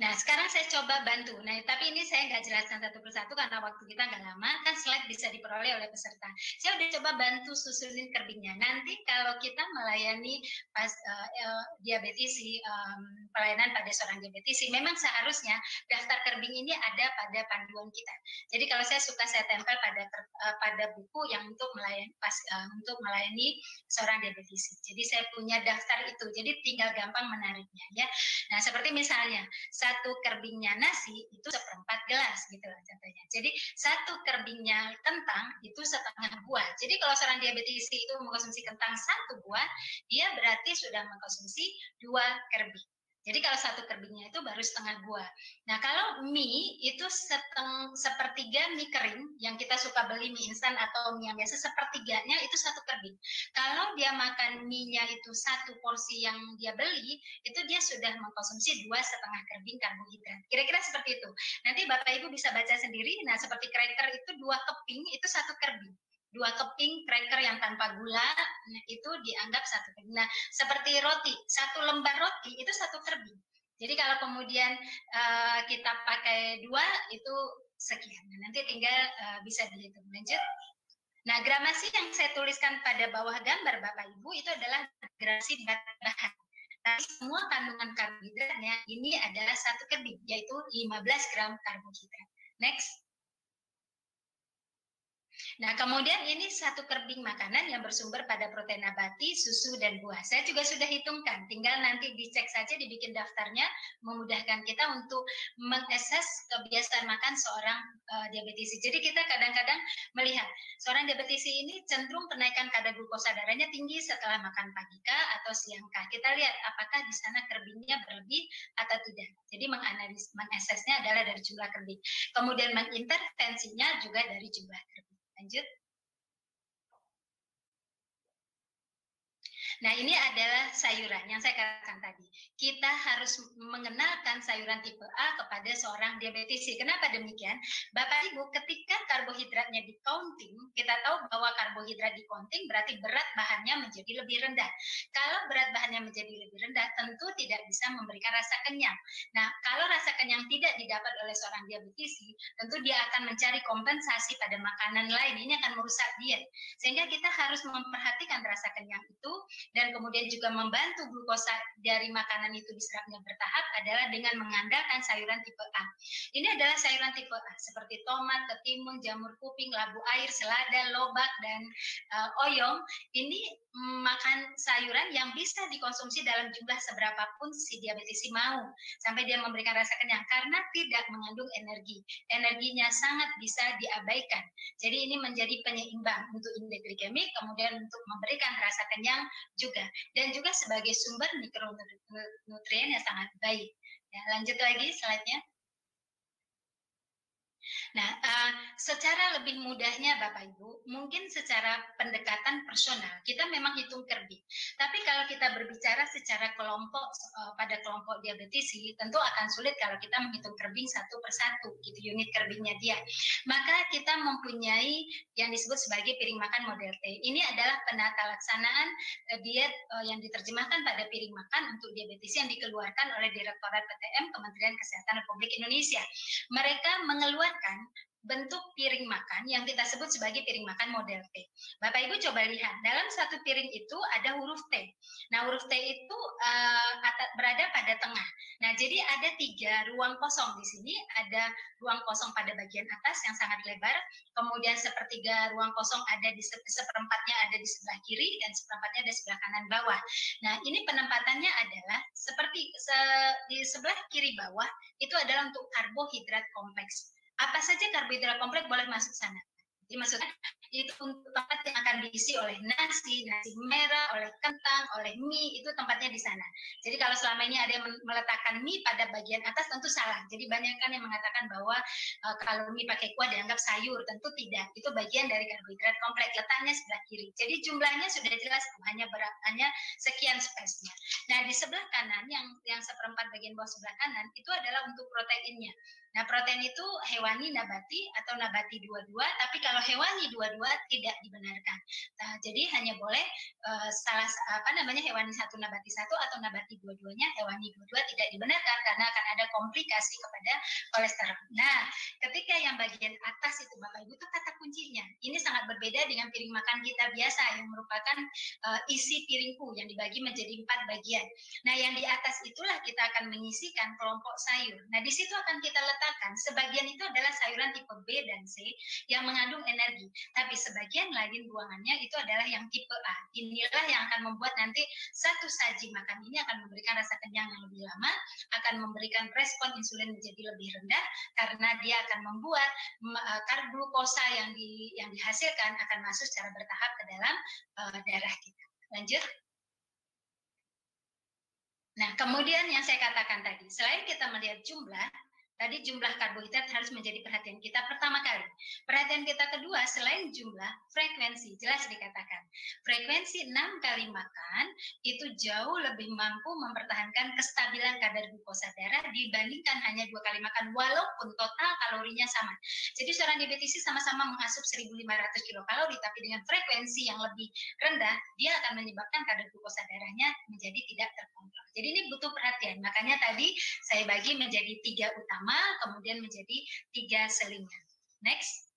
Nah, sekarang saya coba bantu. Nah, tapi ini saya nggak jelaskan satu persatu karena waktu kita nggak lama, kan slide bisa diperoleh oleh peserta. Saya udah coba bantu susunin kerbingnya. Nanti kalau kita melayani pas uh, uh, diabetisi, um, pelayanan pada seorang diabetisi, memang seharusnya daftar kerbing ini ada pada panduan kita. Jadi kalau saya suka saya tempel pada uh, pada buku yang untuk melayani pas uh, untuk melayani seorang diabetisi. Jadi saya punya daftar itu. Jadi tinggal gampang menariknya ya. Nah, seperti misalnya satu kerbingnya nasi itu seperempat gelas gitu lah contohnya. Jadi satu kerbingnya kentang itu setengah buah. Jadi kalau seorang diabetes itu mengkonsumsi kentang satu buah, dia berarti sudah mengkonsumsi dua kerbing. Jadi kalau satu kerbingnya itu baru setengah buah. Nah kalau mie itu seteng, sepertiga mie kering yang kita suka beli mie instan atau mie yang biasa sepertiganya itu satu kerbing. Kalau dia makan mie-nya itu satu porsi yang dia beli itu dia sudah mengkonsumsi dua setengah kerbing karbohidrat. Kira-kira seperti itu. Nanti bapak ibu bisa baca sendiri. Nah seperti cracker itu dua keping itu satu kerbing dua keping cracker yang tanpa gula nah, itu dianggap satu kerbing. Nah, seperti roti, satu lembar roti itu satu kerbing. Jadi kalau kemudian uh, kita pakai dua itu sekian. Nah, nanti tinggal uh, bisa dihitung. Lanjut. Nah, gramasi yang saya tuliskan pada bawah gambar Bapak Ibu itu adalah gramasi bahan. Tapi semua kandungan karbohidratnya ini adalah satu kerbing, yaitu 15 gram karbohidrat. Next. Nah, kemudian ini satu kerbing makanan yang bersumber pada protein nabati, susu, dan buah. Saya juga sudah hitungkan, tinggal nanti dicek saja, dibikin daftarnya, memudahkan kita untuk mengakses kebiasaan makan seorang uh, diabetisi. Jadi kita kadang-kadang melihat, seorang diabetisi ini cenderung kenaikan kadar glukosa darahnya tinggi setelah makan pagi kah atau siang kah. Kita lihat apakah di sana kerbingnya berlebih atau tidak. Jadi menganalis, mengaksesnya adalah dari jumlah kerbing. Kemudian mengintervensinya juga dari jumlah kerbing. Lanjut. Nah, ini adalah sayuran yang saya katakan tadi. Kita harus mengenalkan sayuran tipe A kepada seorang diabetisi. Kenapa demikian? Bapak Ibu, ketika karbohidratnya di counting, kita tahu bahwa karbohidrat di counting berarti berat bahannya menjadi lebih rendah. Kalau berat bahannya menjadi lebih rendah, tentu tidak bisa memberikan rasa kenyang. Nah, kalau rasa kenyang tidak didapat oleh seorang diabetisi, tentu dia akan mencari kompensasi pada makanan lain. Ini akan merusak diet. Sehingga kita harus memperhatikan rasa kenyang itu dan kemudian juga membantu glukosa dari makanan itu diserapnya bertahap adalah dengan mengandalkan sayuran tipe A. Ini adalah sayuran tipe A seperti tomat, ketimun, jamur kuping, labu air, selada, lobak dan uh, oyong. Ini makan sayuran yang bisa dikonsumsi dalam jumlah seberapapun si diabetisi mau sampai dia memberikan rasa kenyang karena tidak mengandung energi. Energinya sangat bisa diabaikan. Jadi ini menjadi penyeimbang untuk indeks glikemik kemudian untuk memberikan rasa kenyang juga dan juga sebagai sumber mikronutrien yang sangat baik. Ya, lanjut lagi slide-nya. Nah, uh, secara lebih mudahnya Bapak Ibu, mungkin secara pendekatan personal, kita memang hitung kerbing. Tapi kalau kita berbicara secara kelompok uh, pada kelompok diabetisi, tentu akan sulit kalau kita menghitung kerbing satu persatu, gitu unit kerbingnya dia. Maka kita mempunyai yang disebut sebagai piring makan model T. Ini adalah penata laksanaan uh, diet uh, yang diterjemahkan pada piring makan untuk diabetisi yang dikeluarkan oleh Direktorat PTM Kementerian Kesehatan Republik Indonesia. Mereka mengeluarkan bentuk piring makan yang kita sebut sebagai piring makan model T. Bapak Ibu coba lihat, dalam satu piring itu ada huruf T. Nah, huruf T itu uh, berada pada tengah. Nah, jadi ada tiga ruang kosong di sini. Ada ruang kosong pada bagian atas yang sangat lebar, kemudian sepertiga ruang kosong ada di seperempatnya ada di sebelah kiri dan seperempatnya ada di sebelah kanan bawah. Nah, ini penempatannya adalah seperti se, di sebelah kiri bawah itu adalah untuk karbohidrat kompleks apa saja karbohidrat kompleks boleh masuk sana. Jadi maksudnya itu untuk tempat yang akan diisi oleh nasi, nasi merah, oleh kentang, oleh mie, itu tempatnya di sana. Jadi kalau selama ini ada yang meletakkan mie pada bagian atas tentu salah. Jadi banyak kan yang mengatakan bahwa uh, kalau mie pakai kuah dianggap sayur, tentu tidak. Itu bagian dari karbohidrat kompleks, letaknya sebelah kiri. Jadi jumlahnya sudah jelas hanya berat, hanya sekian space-nya. Nah, di sebelah kanan yang yang seperempat bagian bawah sebelah kanan itu adalah untuk proteinnya. Nah, protein itu hewani, nabati atau nabati dua-dua, tapi kalau hewani dua-dua tidak dibenarkan. Nah, jadi hanya boleh uh, salah apa namanya hewani satu nabati satu atau nabati dua-duanya, hewani dua-dua tidak dibenarkan karena akan ada komplikasi kepada kolesterol. Nah, ketika yang bagian atas itu Bapak Ibu itu kata kuncinya. Ini sangat berbeda dengan piring makan kita biasa yang merupakan uh, isi piringku yang dibagi menjadi empat bagian. Nah, yang di atas itulah kita akan menyisikan kelompok sayur. Nah, di situ akan kita letakkan katakan sebagian itu adalah sayuran tipe B dan C yang mengandung energi, tapi sebagian lain buangannya itu adalah yang tipe A. Inilah yang akan membuat nanti satu saji makan ini akan memberikan rasa kenyang yang lebih lama, akan memberikan respon insulin menjadi lebih rendah karena dia akan membuat uh, karbglukosa yang di yang dihasilkan akan masuk secara bertahap ke dalam uh, darah kita. Lanjut. Nah, kemudian yang saya katakan tadi, selain kita melihat jumlah, Tadi jumlah karbohidrat harus menjadi perhatian kita pertama kali. Perhatian kita kedua, selain jumlah, frekuensi. Jelas dikatakan. Frekuensi 6 kali makan itu jauh lebih mampu mempertahankan kestabilan kadar glukosa darah dibandingkan hanya dua kali makan, walaupun total kalorinya sama. Jadi seorang diabetes sama-sama mengasup 1.500 kilokalori, tapi dengan frekuensi yang lebih rendah, dia akan menyebabkan kadar glukosa darahnya menjadi tidak terkontrol. Jadi ini butuh perhatian. Makanya tadi saya bagi menjadi tiga utama kemudian menjadi tiga selingan. Next.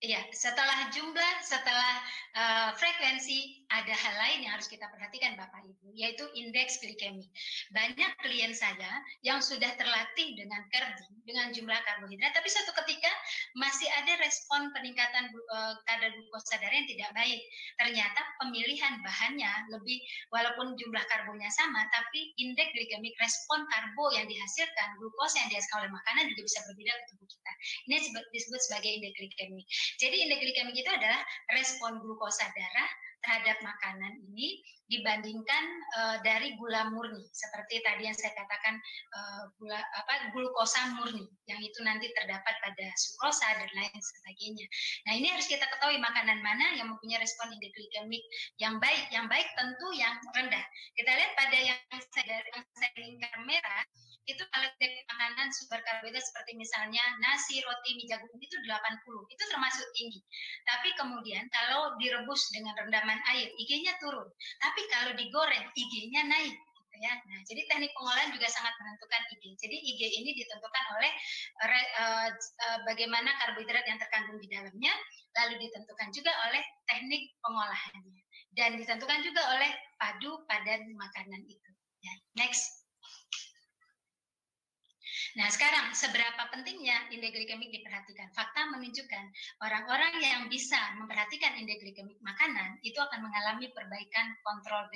Iya, setelah jumlah, setelah uh, frekuensi, ada hal lain yang harus kita perhatikan Bapak Ibu, yaitu indeks glikemi. Banyak klien saya yang sudah terlatih dengan kerbing, dengan jumlah karbohidrat, tapi suatu ketika masih ada respon peningkatan uh, kadar glukosa darah yang tidak baik. Ternyata pemilihan bahannya lebih, walaupun jumlah karbonya sama, tapi indeks glikemik respon karbo yang dihasilkan, glukosa yang dihasilkan oleh makanan juga bisa berbeda ke tubuh kita. Ini disebut sebagai indeks glikemik. Jadi indeks glikemik itu adalah respon glukosa darah terhadap makanan ini dibandingkan uh, dari gula murni seperti tadi yang saya katakan uh, gula apa glukosa murni yang itu nanti terdapat pada sukrosa dan lain sebagainya. Nah ini harus kita ketahui makanan mana yang mempunyai respon glikemik yang baik. Yang baik tentu yang rendah. Kita lihat pada yang saya yang saya lingkar merah itu kalau dari makanan sumber karbohidrat seperti misalnya nasi, roti, mie jagung itu 80, itu termasuk tinggi. Tapi kemudian kalau direbus dengan rendaman air, IG-nya turun. Tapi kalau digoreng, IG-nya naik. Gitu ya. Nah, jadi teknik pengolahan juga sangat menentukan IG. Jadi IG ini ditentukan oleh uh, uh, bagaimana karbohidrat yang terkandung di dalamnya, lalu ditentukan juga oleh teknik pengolahannya, dan ditentukan juga oleh padu padan makanan itu. Ya. Next. Nah, sekarang seberapa pentingnya indeks glikemik diperhatikan? Fakta menunjukkan orang-orang yang bisa memperhatikan indeks glikemik makanan itu akan mengalami perbaikan kontrol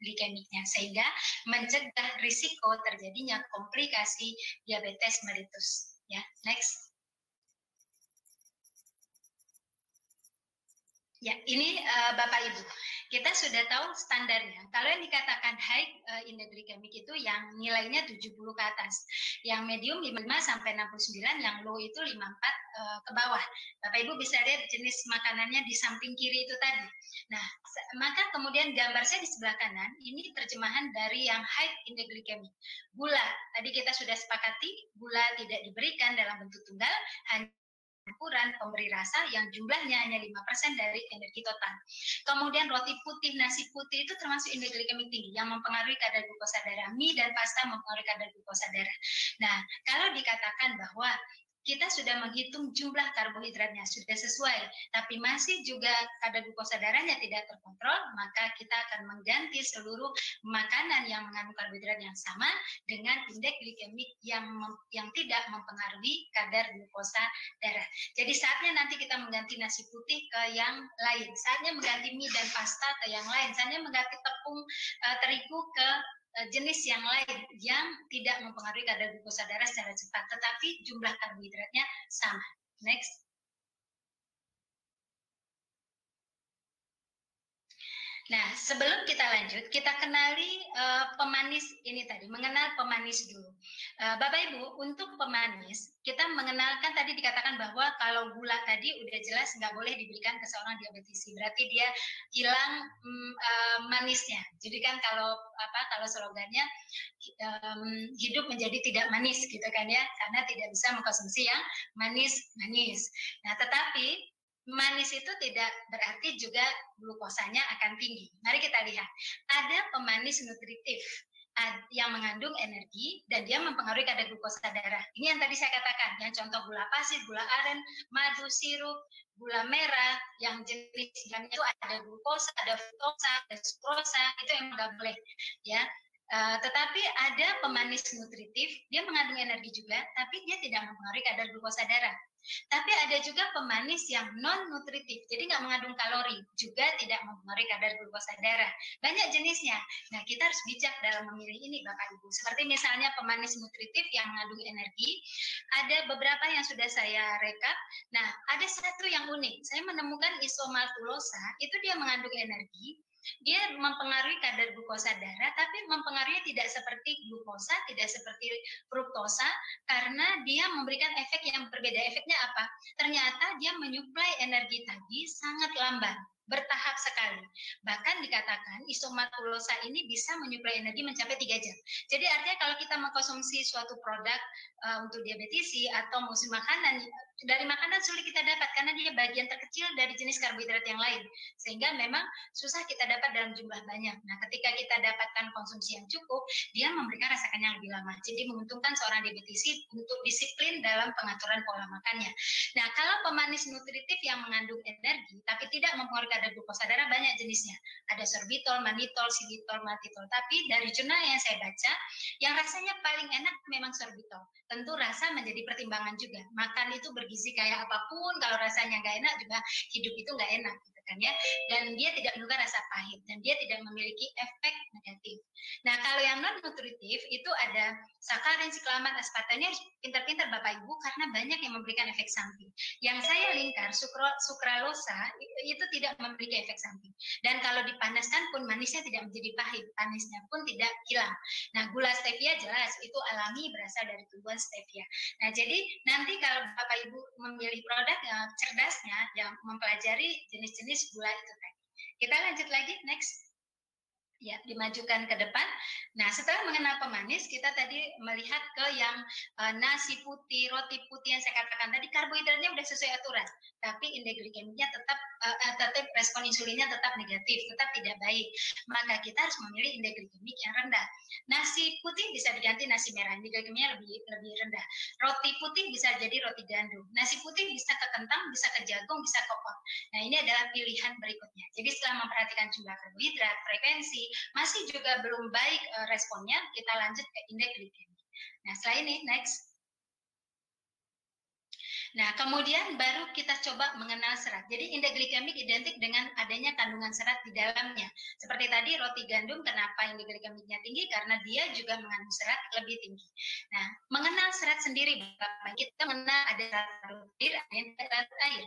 glikemiknya sehingga mencegah risiko terjadinya komplikasi diabetes mellitus. Ya, next. Ya, ini uh, Bapak Ibu kita sudah tahu standarnya. Kalau yang dikatakan high uh, index glikemik itu yang nilainya 70 ke atas. Yang medium 55 sampai 69, yang low itu 54 uh, eh, ke bawah. Bapak Ibu bisa lihat jenis makanannya di samping kiri itu tadi. Nah, maka kemudian gambar saya di sebelah kanan, ini terjemahan dari yang high index glikemik. Gula, tadi kita sudah sepakati, gula tidak diberikan dalam bentuk tunggal, hanya ukuran pemberi rasa yang jumlahnya hanya 5% dari energi total. Kemudian roti putih, nasi putih itu termasuk indeks glikemik tinggi yang mempengaruhi kadar glukosa darah. Mie dan pasta mempengaruhi kadar glukosa darah. Nah, kalau dikatakan bahwa kita sudah menghitung jumlah karbohidratnya sudah sesuai, tapi masih juga kadar glukosa darahnya tidak terkontrol, maka kita akan mengganti seluruh makanan yang mengandung karbohidrat yang sama dengan indeks glikemik yang yang tidak mempengaruhi kadar glukosa darah. Jadi saatnya nanti kita mengganti nasi putih ke yang lain, saatnya mengganti mie dan pasta ke yang lain, saatnya mengganti tepung uh, terigu ke Eh, jenis yang lain yang tidak mempengaruhi kadar glukosa darah secara cepat, tetapi jumlah karbohidratnya sama. Next. Nah, sebelum kita lanjut, kita kenali uh, pemanis ini tadi, mengenal pemanis dulu. Uh, Bapak Ibu, untuk pemanis, kita mengenalkan tadi dikatakan bahwa kalau gula tadi udah jelas nggak boleh diberikan ke seorang diabetisi, berarti dia hilang um, uh, manisnya. Jadi kan kalau apa kalau slogannya um, hidup menjadi tidak manis gitu kan ya, karena tidak bisa mengkonsumsi yang manis-manis. Nah, tetapi manis itu tidak berarti juga glukosanya akan tinggi. Mari kita lihat. Ada pemanis nutritif yang mengandung energi dan dia mempengaruhi kadar glukosa darah. Ini yang tadi saya katakan, yang contoh gula pasir, gula aren, madu, sirup, gula merah, yang jenis itu ada glukosa, ada fruktosa, ada sukrosa, itu yang nggak boleh. Ya, Uh, tetapi ada pemanis nutritif, dia mengandung energi juga, tapi dia tidak mempengaruhi kadar glukosa darah. Tapi ada juga pemanis yang non nutritif, jadi nggak mengandung kalori, juga tidak mempengaruhi kadar glukosa darah. Banyak jenisnya. Nah, kita harus bijak dalam memilih ini, Bapak Ibu. Seperti misalnya pemanis nutritif yang mengandung energi, ada beberapa yang sudah saya rekap. Nah, ada satu yang unik. Saya menemukan isomaltulosa, itu dia mengandung energi, dia mempengaruhi kadar glukosa darah, tapi mempengaruhi tidak seperti glukosa, tidak seperti fruktosa, karena dia memberikan efek yang berbeda. Efeknya apa? Ternyata dia menyuplai energi tadi sangat lambat bertahap sekali. Bahkan dikatakan isomatulosa ini bisa menyuplai energi mencapai 3 jam. Jadi artinya kalau kita mengkonsumsi suatu produk uh, untuk diabetisi atau musim makanan dari makanan sulit kita dapat karena dia bagian terkecil dari jenis karbohidrat yang lain sehingga memang susah kita dapat dalam jumlah banyak. Nah, ketika kita dapatkan konsumsi yang cukup, dia memberikan rasakan yang lebih lama. Jadi menguntungkan seorang diabetisi untuk disiplin dalam pengaturan pola makannya. Nah, kalau pemanis nutritif yang mengandung energi tapi tidak mempengaruhi kadar glukosa darah banyak jenisnya. Ada sorbitol, manitol, xilitol, maltitol. Tapi dari jurnal yang saya baca, yang rasanya paling enak memang sorbitol. Tentu rasa menjadi pertimbangan juga. Makan itu ber bergizi kayak apa pun kalau rasanya nggak enak juga hidup itu nggak enak gitu kan ya dan dia tidak menimbulkan rasa pahit dan dia tidak memiliki efek negatif nah kalau yang non nutritif itu ada sakarin, siklamat, aspartam harus pintar-pintar Bapak Ibu karena banyak yang memberikan efek samping. Yang saya lingkar sukro, sukralosa itu tidak memiliki efek samping. Dan kalau dipanaskan pun manisnya tidak menjadi pahit, panisnya pun tidak hilang. Nah, gula stevia jelas itu alami berasal dari tumbuhan stevia. Nah, jadi nanti kalau Bapak Ibu memilih produk yang cerdasnya yang mempelajari jenis-jenis gula itu tadi. Kita lanjut lagi next ya dimajukan ke depan. Nah, setelah mengenal pemanis, kita tadi melihat ke yang uh, nasi putih, roti putih yang saya katakan tadi karbohidratnya sudah sesuai aturan, tapi indeks glikemiknya tetap uh, tetap respon insulinnya tetap negatif, tetap tidak baik. Maka kita harus memilih indeks glikemik yang rendah. Nasi putih bisa diganti nasi merah, indeks glikemiknya lebih lebih rendah. Roti putih bisa jadi roti gandum. Nasi putih bisa ke kentang, bisa ke jagung, bisa ke. Nah, ini adalah pilihan berikutnya. Jadi setelah memperhatikan jumlah karbohidrat, frekuensi, masih juga belum baik uh, responnya, kita lanjut ke indeks glikemik. Nah, setelah ini next. Nah, kemudian baru kita coba mengenal serat. Jadi indeks glikemik identik dengan adanya kandungan serat di dalamnya. Seperti tadi roti gandum kenapa indeks glikemiknya tinggi? Karena dia juga mengandung serat lebih tinggi. Nah, mengenal serat sendiri Bapak, kita mengenal ada serat air, air.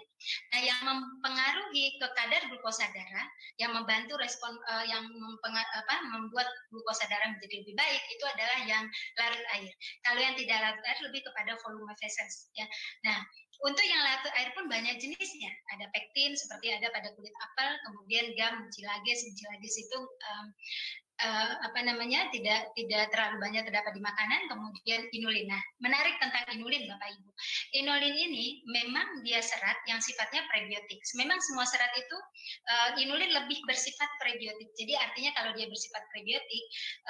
Nah, yang mempengaruhi ke kadar glukosa darah, yang membantu respon uh, yang apa, membuat glukosa darah menjadi lebih baik itu adalah yang larut air. Kalau yang tidak larut air lebih kepada volume feses ya. Nah, untuk yang larut air pun banyak jenisnya. Ada pektin seperti ada pada kulit apel, kemudian gam, mucilages, mucilages itu um, uh, apa namanya tidak tidak terlalu banyak terdapat di makanan. Kemudian inulin. Nah, menarik tentang inulin Bapak Ibu. Inulin ini memang dia serat yang sifatnya prebiotik. Memang semua serat itu uh, inulin lebih bersifat prebiotik. Jadi artinya kalau dia bersifat prebiotik,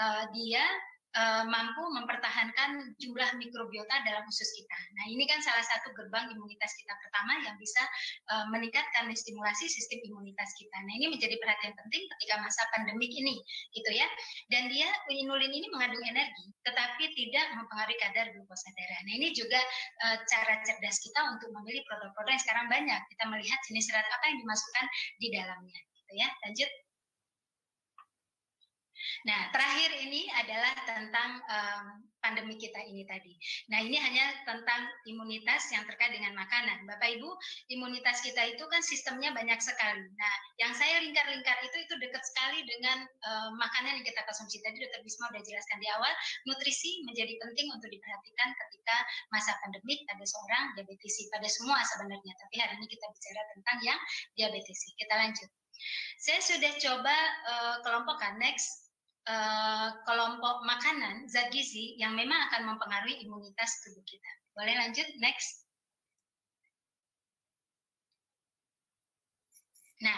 uh, dia uh, mampu mempertahankan jumlah mikrobiota dalam usus kita. Nah, ini kan salah satu gerbang imunitas kita pertama yang bisa uh, meningkatkan stimulasi sistem imunitas kita. Nah, ini menjadi perhatian penting ketika masa pandemik ini, gitu ya. Dan dia inulin ini mengandung energi, tetapi tidak mempengaruhi kadar glukosa darah. Nah, ini juga uh, cara cerdas kita untuk memilih produk-produk yang sekarang banyak. Kita melihat jenis serat apa yang dimasukkan di dalamnya, gitu ya. Lanjut. Nah, terakhir ini adalah tentang um, pandemi kita ini tadi. Nah, ini hanya tentang imunitas yang terkait dengan makanan. Bapak Ibu, imunitas kita itu kan sistemnya banyak sekali. Nah, yang saya lingkar-lingkar itu itu dekat sekali dengan uh, makanan yang kita konsumsi. Tadi Dr. Bisma sudah jelaskan di awal, nutrisi menjadi penting untuk diperhatikan ketika masa pandemik pada seorang diabetesi, pada semua sebenarnya. Tapi hari ini kita bicara tentang yang diabetesi. Kita lanjut. Saya sudah coba uh, kelompokkan next uh, kelompok makanan zat gizi yang memang akan mempengaruhi imunitas tubuh kita. Boleh lanjut next. Nah,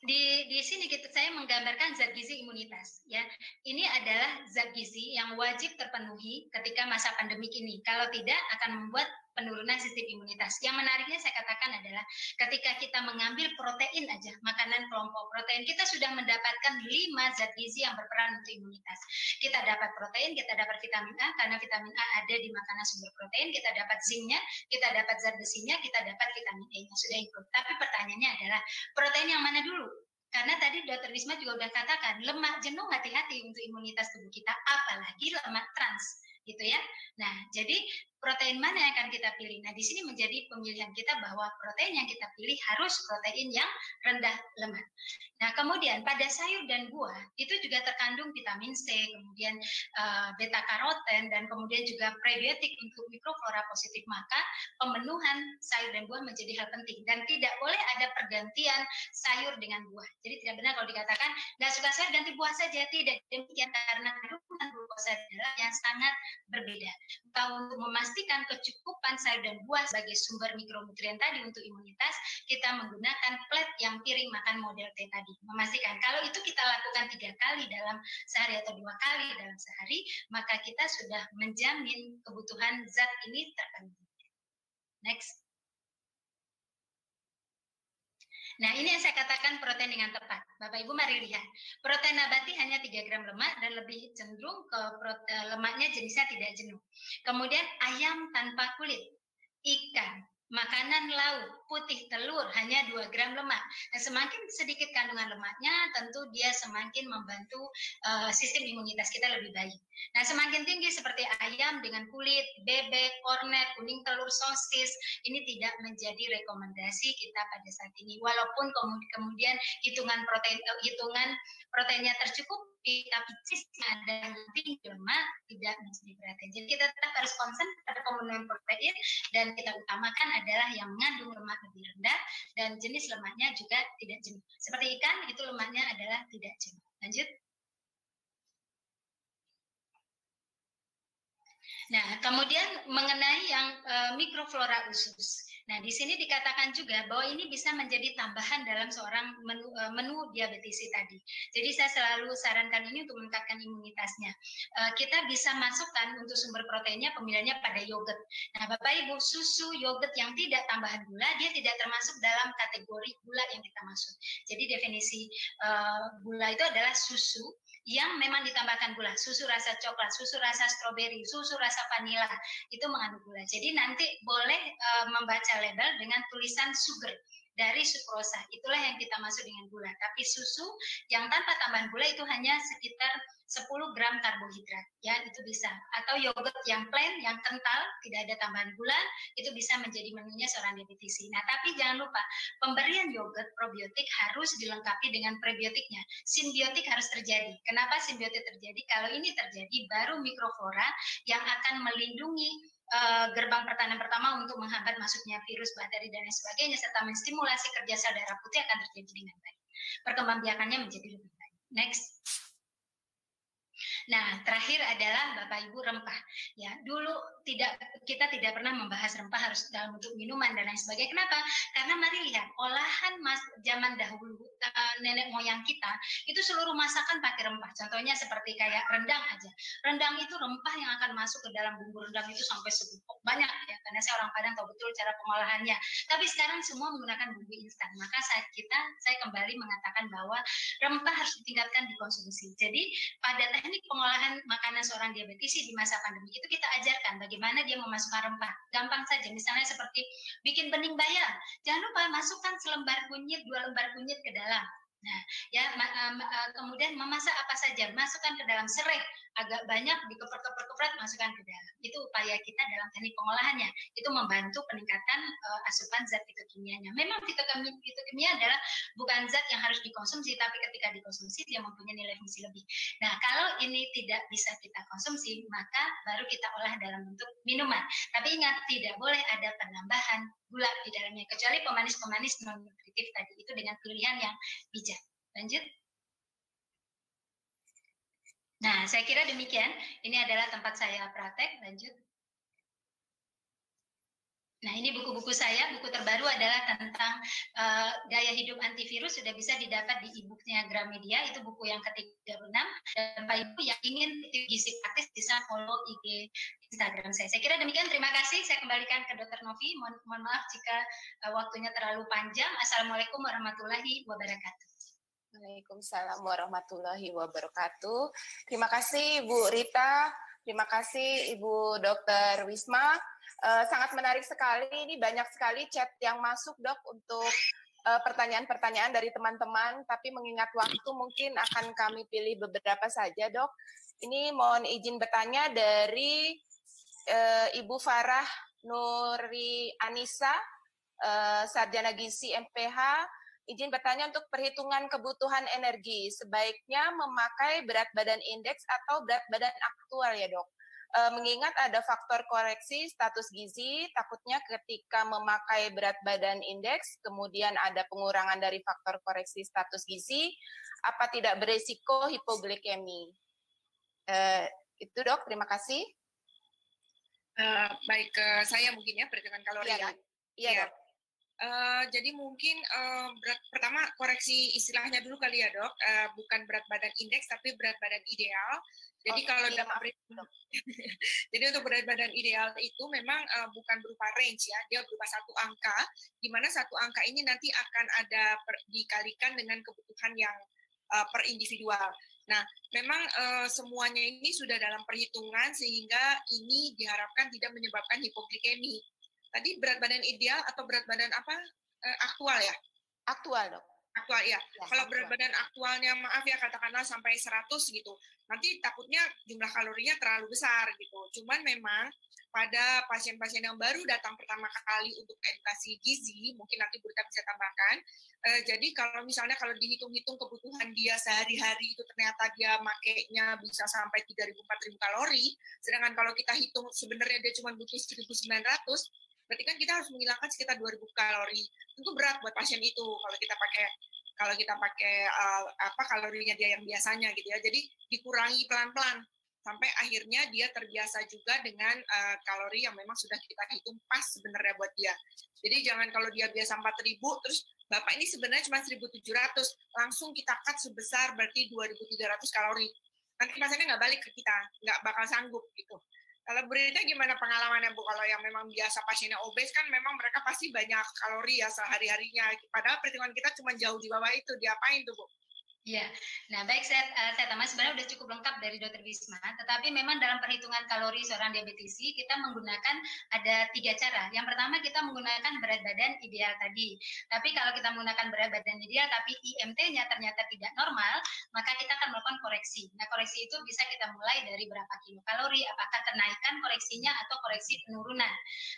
di di sini kita saya menggambarkan zat gizi imunitas ya. Ini adalah zat gizi yang wajib terpenuhi ketika masa pandemik ini. Kalau tidak akan membuat penurunan sistem imunitas. Yang menariknya saya katakan adalah ketika kita mengambil protein aja, makanan kelompok protein, kita sudah mendapatkan lima zat gizi yang berperan untuk imunitas. Kita dapat protein, kita dapat vitamin A, karena vitamin A ada di makanan sumber protein, kita dapat zinc-nya, kita dapat zat besinya, kita dapat vitamin E-nya, sudah ikut. Tapi pertanyaannya adalah, protein yang mana dulu? Karena tadi dokter Wisma juga sudah katakan, lemak jenuh hati-hati untuk imunitas tubuh kita, apalagi lemak trans gitu ya. Nah, jadi protein mana yang akan kita pilih. Nah, di sini menjadi pemilihan kita bahwa protein yang kita pilih harus protein yang rendah lemak. Nah, kemudian pada sayur dan buah itu juga terkandung vitamin C, kemudian uh, beta karoten dan kemudian juga prebiotik untuk mikroflora positif. Maka pemenuhan sayur dan buah menjadi hal penting dan tidak boleh ada pergantian sayur dengan buah. Jadi tidak benar kalau dikatakan nggak suka sayur ganti buah saja tidak demikian karena kandungan glukosa adalah yang sangat berbeda. Kalau untuk memastikan memastikan kecukupan sayur dan buah sebagai sumber mikronutrien tadi untuk imunitas, kita menggunakan plate yang piring makan model T tadi. Memastikan kalau itu kita lakukan tiga kali dalam sehari atau dua kali dalam sehari, maka kita sudah menjamin kebutuhan zat ini terpenuhi. Next. Nah, ini yang saya katakan protein dengan tepat. Bapak Ibu mari lihat. Protein nabati hanya 3 gram lemak dan lebih cenderung ke protein, lemaknya jenisnya tidak jenuh. Kemudian ayam tanpa kulit, ikan, makanan laut, putih telur hanya 2 gram lemak. Nah, semakin sedikit kandungan lemaknya, tentu dia semakin membantu uh, sistem imunitas kita lebih baik. Nah, semakin tinggi seperti ayam dengan kulit, bebek, kornet, kuning telur, sosis, ini tidak menjadi rekomendasi kita pada saat ini. Walaupun kemudian hitungan protein eh, hitungan proteinnya tercukupi, tapi cisnya ada tinggi lemak tidak menjadi perhatian. Jadi kita tetap harus konsen pada pemenuhan protein dan kita utamakan adalah yang mengandung lemak lebih rendah dan jenis lemaknya juga tidak jenuh. Seperti ikan itu lemaknya adalah tidak jenuh. Lanjut. Nah, kemudian mengenai yang e, mikroflora usus. Nah, di sini dikatakan juga bahwa ini bisa menjadi tambahan dalam seorang menu, uh, menu diabetesi tadi. Jadi saya selalu sarankan ini untuk meningkatkan imunitasnya. Uh, kita bisa masukkan untuk sumber proteinnya pemilihannya pada yogurt. Nah, Bapak Ibu, susu yogurt yang tidak tambahan gula, dia tidak termasuk dalam kategori gula yang kita maksud. Jadi definisi uh, gula itu adalah susu yang memang ditambahkan gula, susu rasa coklat, susu rasa stroberi, susu rasa vanila, itu mengandung gula. Jadi nanti boleh uh, membaca label dengan tulisan sugar dari sukrosa. Itulah yang kita masuk dengan gula. Tapi susu yang tanpa tambahan gula itu hanya sekitar 10 gram karbohidrat. Ya, itu bisa. Atau yogurt yang plain, yang kental, tidak ada tambahan gula, itu bisa menjadi menunya seorang diabetisi. Nah, tapi jangan lupa, pemberian yogurt probiotik harus dilengkapi dengan prebiotiknya. Simbiotik harus terjadi. Kenapa simbiotik terjadi? Kalau ini terjadi, baru mikroflora yang akan melindungi uh, gerbang pertahanan pertama untuk menghambat masuknya virus, bakteri, dan lain sebagainya, serta menstimulasi kerja sel darah putih akan terjadi dengan baik. Perkembangbiakannya menjadi lebih baik. Next. Nah, terakhir adalah Bapak Ibu rempah. Ya, dulu tidak kita tidak pernah membahas rempah harus dalam bentuk minuman dan lain sebagainya. Kenapa? Karena mari lihat olahan mas zaman dahulu uh, nenek moyang kita itu seluruh masakan pakai rempah. Contohnya seperti kayak rendang aja. Rendang itu rempah yang akan masuk ke dalam bumbu rendang itu sampai sebuah banyak ya. Karena saya orang Padang tahu betul cara pengolahannya. Tapi sekarang semua menggunakan bumbu instan. Maka saat kita saya kembali mengatakan bahwa rempah harus ditingkatkan dikonsumsi. Jadi pada teknik pengolahan makanan seorang diabetisi di masa pandemi itu kita ajarkan bagaimana dia memasukkan rempah. Gampang saja, misalnya seperti bikin bening bayam. Jangan lupa masukkan selembar kunyit, dua lembar kunyit ke dalam. Nah, ya kemudian memasak apa saja, masukkan ke dalam serai, agak banyak dikepret-kepret-kepret masukkan ke dalam. Itu upaya kita dalam teknik pengolahannya. Itu membantu peningkatan uh, asupan zat fitokimianya. Memang fitokimia, fitokimia adalah bukan zat yang harus dikonsumsi, tapi ketika dikonsumsi dia mempunyai nilai fungsi lebih. Nah, kalau ini tidak bisa kita konsumsi, maka baru kita olah dalam bentuk minuman. Tapi ingat, tidak boleh ada penambahan gula di dalamnya kecuali pemanis-pemanis non nutritif tadi itu dengan pilihan yang bijak. Lanjut. Nah, saya kira demikian. Ini adalah tempat saya praktek. Lanjut. Nah, ini buku-buku saya. Buku terbaru adalah tentang uh, gaya hidup antivirus. Sudah bisa didapat di e-booknya Gramedia. Itu buku yang ke-36. Dan Pak Ibu yang ingin gizi praktis bisa follow IG Instagram saya. Saya kira demikian. Terima kasih. Saya kembalikan ke Dr. Novi. Mohon, mohon maaf jika uh, waktunya terlalu panjang. Assalamualaikum warahmatullahi wabarakatuh. Waalaikumsalam warahmatullahi wabarakatuh. Terima kasih Bu Rita, terima kasih Ibu Dokter Wisma. Uh, sangat menarik sekali. Ini banyak sekali chat yang masuk dok untuk eh, pertanyaan-pertanyaan uh, dari teman-teman. Tapi mengingat waktu mungkin akan kami pilih beberapa saja dok. Ini mohon izin bertanya dari uh, Ibu Farah Nuri Anissa, Sarjana Gizi MPH Izin bertanya untuk perhitungan kebutuhan energi, sebaiknya memakai berat badan indeks atau berat badan aktual ya dok? E, mengingat ada faktor koreksi status gizi, takutnya ketika memakai berat badan indeks, kemudian ada pengurangan dari faktor koreksi status gizi, apa tidak beresiko hipoglikemi? E, itu dok, terima kasih. Uh, baik, uh, saya mungkin ya perhitungan kalori ya. Iya, ya. dok. Uh, jadi mungkin uh, berat pertama koreksi istilahnya dulu kali ya dok, uh, bukan berat badan indeks tapi berat badan ideal. Jadi oh, kalau iya, dalam jadi untuk berat badan ideal itu memang uh, bukan berupa range ya, dia berupa satu angka, di mana satu angka ini nanti akan ada per, dikalikan dengan kebutuhan yang uh, per individual. Nah, memang uh, semuanya ini sudah dalam perhitungan sehingga ini diharapkan tidak menyebabkan hipoglikemi tadi berat badan ideal atau berat badan apa uh, aktual ya? Aktual dok aktual ya. ya Kalau berat badan aktualnya maaf ya katakanlah sampai 100 gitu. Nanti takutnya jumlah kalorinya terlalu besar gitu. Cuman memang pada pasien-pasien yang baru datang pertama kali untuk edukasi gizi, mungkin nanti Burita bisa tambahkan. Eh, jadi kalau misalnya kalau dihitung-hitung kebutuhan dia sehari-hari itu ternyata dia makainya bisa sampai 3.000-4.000 kalori, sedangkan kalau kita hitung sebenarnya dia cuma butuh 1.900, berarti kan kita harus menghilangkan sekitar 2000 kalori. Tentu berat buat pasien itu kalau kita pakai kalau kita pakai uh, apa kalorinya dia yang biasanya gitu ya. Jadi dikurangi pelan-pelan sampai akhirnya dia terbiasa juga dengan uh, kalori yang memang sudah kita hitung pas sebenarnya buat dia. Jadi jangan kalau dia biasa 4000 terus Bapak ini sebenarnya cuma 1700 langsung kita cut sebesar berarti 2300 kalori. Nanti pasiennya nggak balik ke kita, nggak bakal sanggup gitu. Kalau Bu Rita gimana pengalamannya Bu? Kalau yang memang biasa pasiennya obes kan memang mereka pasti banyak kalori ya sehari-harinya. Padahal perhitungan kita cuma jauh di bawah itu. Diapain tuh Bu? Iya, nah baik saya, uh, saya tambah sebenarnya sudah cukup lengkap dari dokter Wisma, tetapi memang dalam perhitungan kalori seorang diabetesi kita menggunakan ada tiga cara. Yang pertama kita menggunakan berat badan ideal tadi, tapi kalau kita menggunakan berat badan ideal tapi IMT-nya ternyata tidak normal, maka kita akan melakukan koreksi. Nah koreksi itu bisa kita mulai dari berapa kilokalori, apakah kenaikan koreksinya atau koreksi penurunan.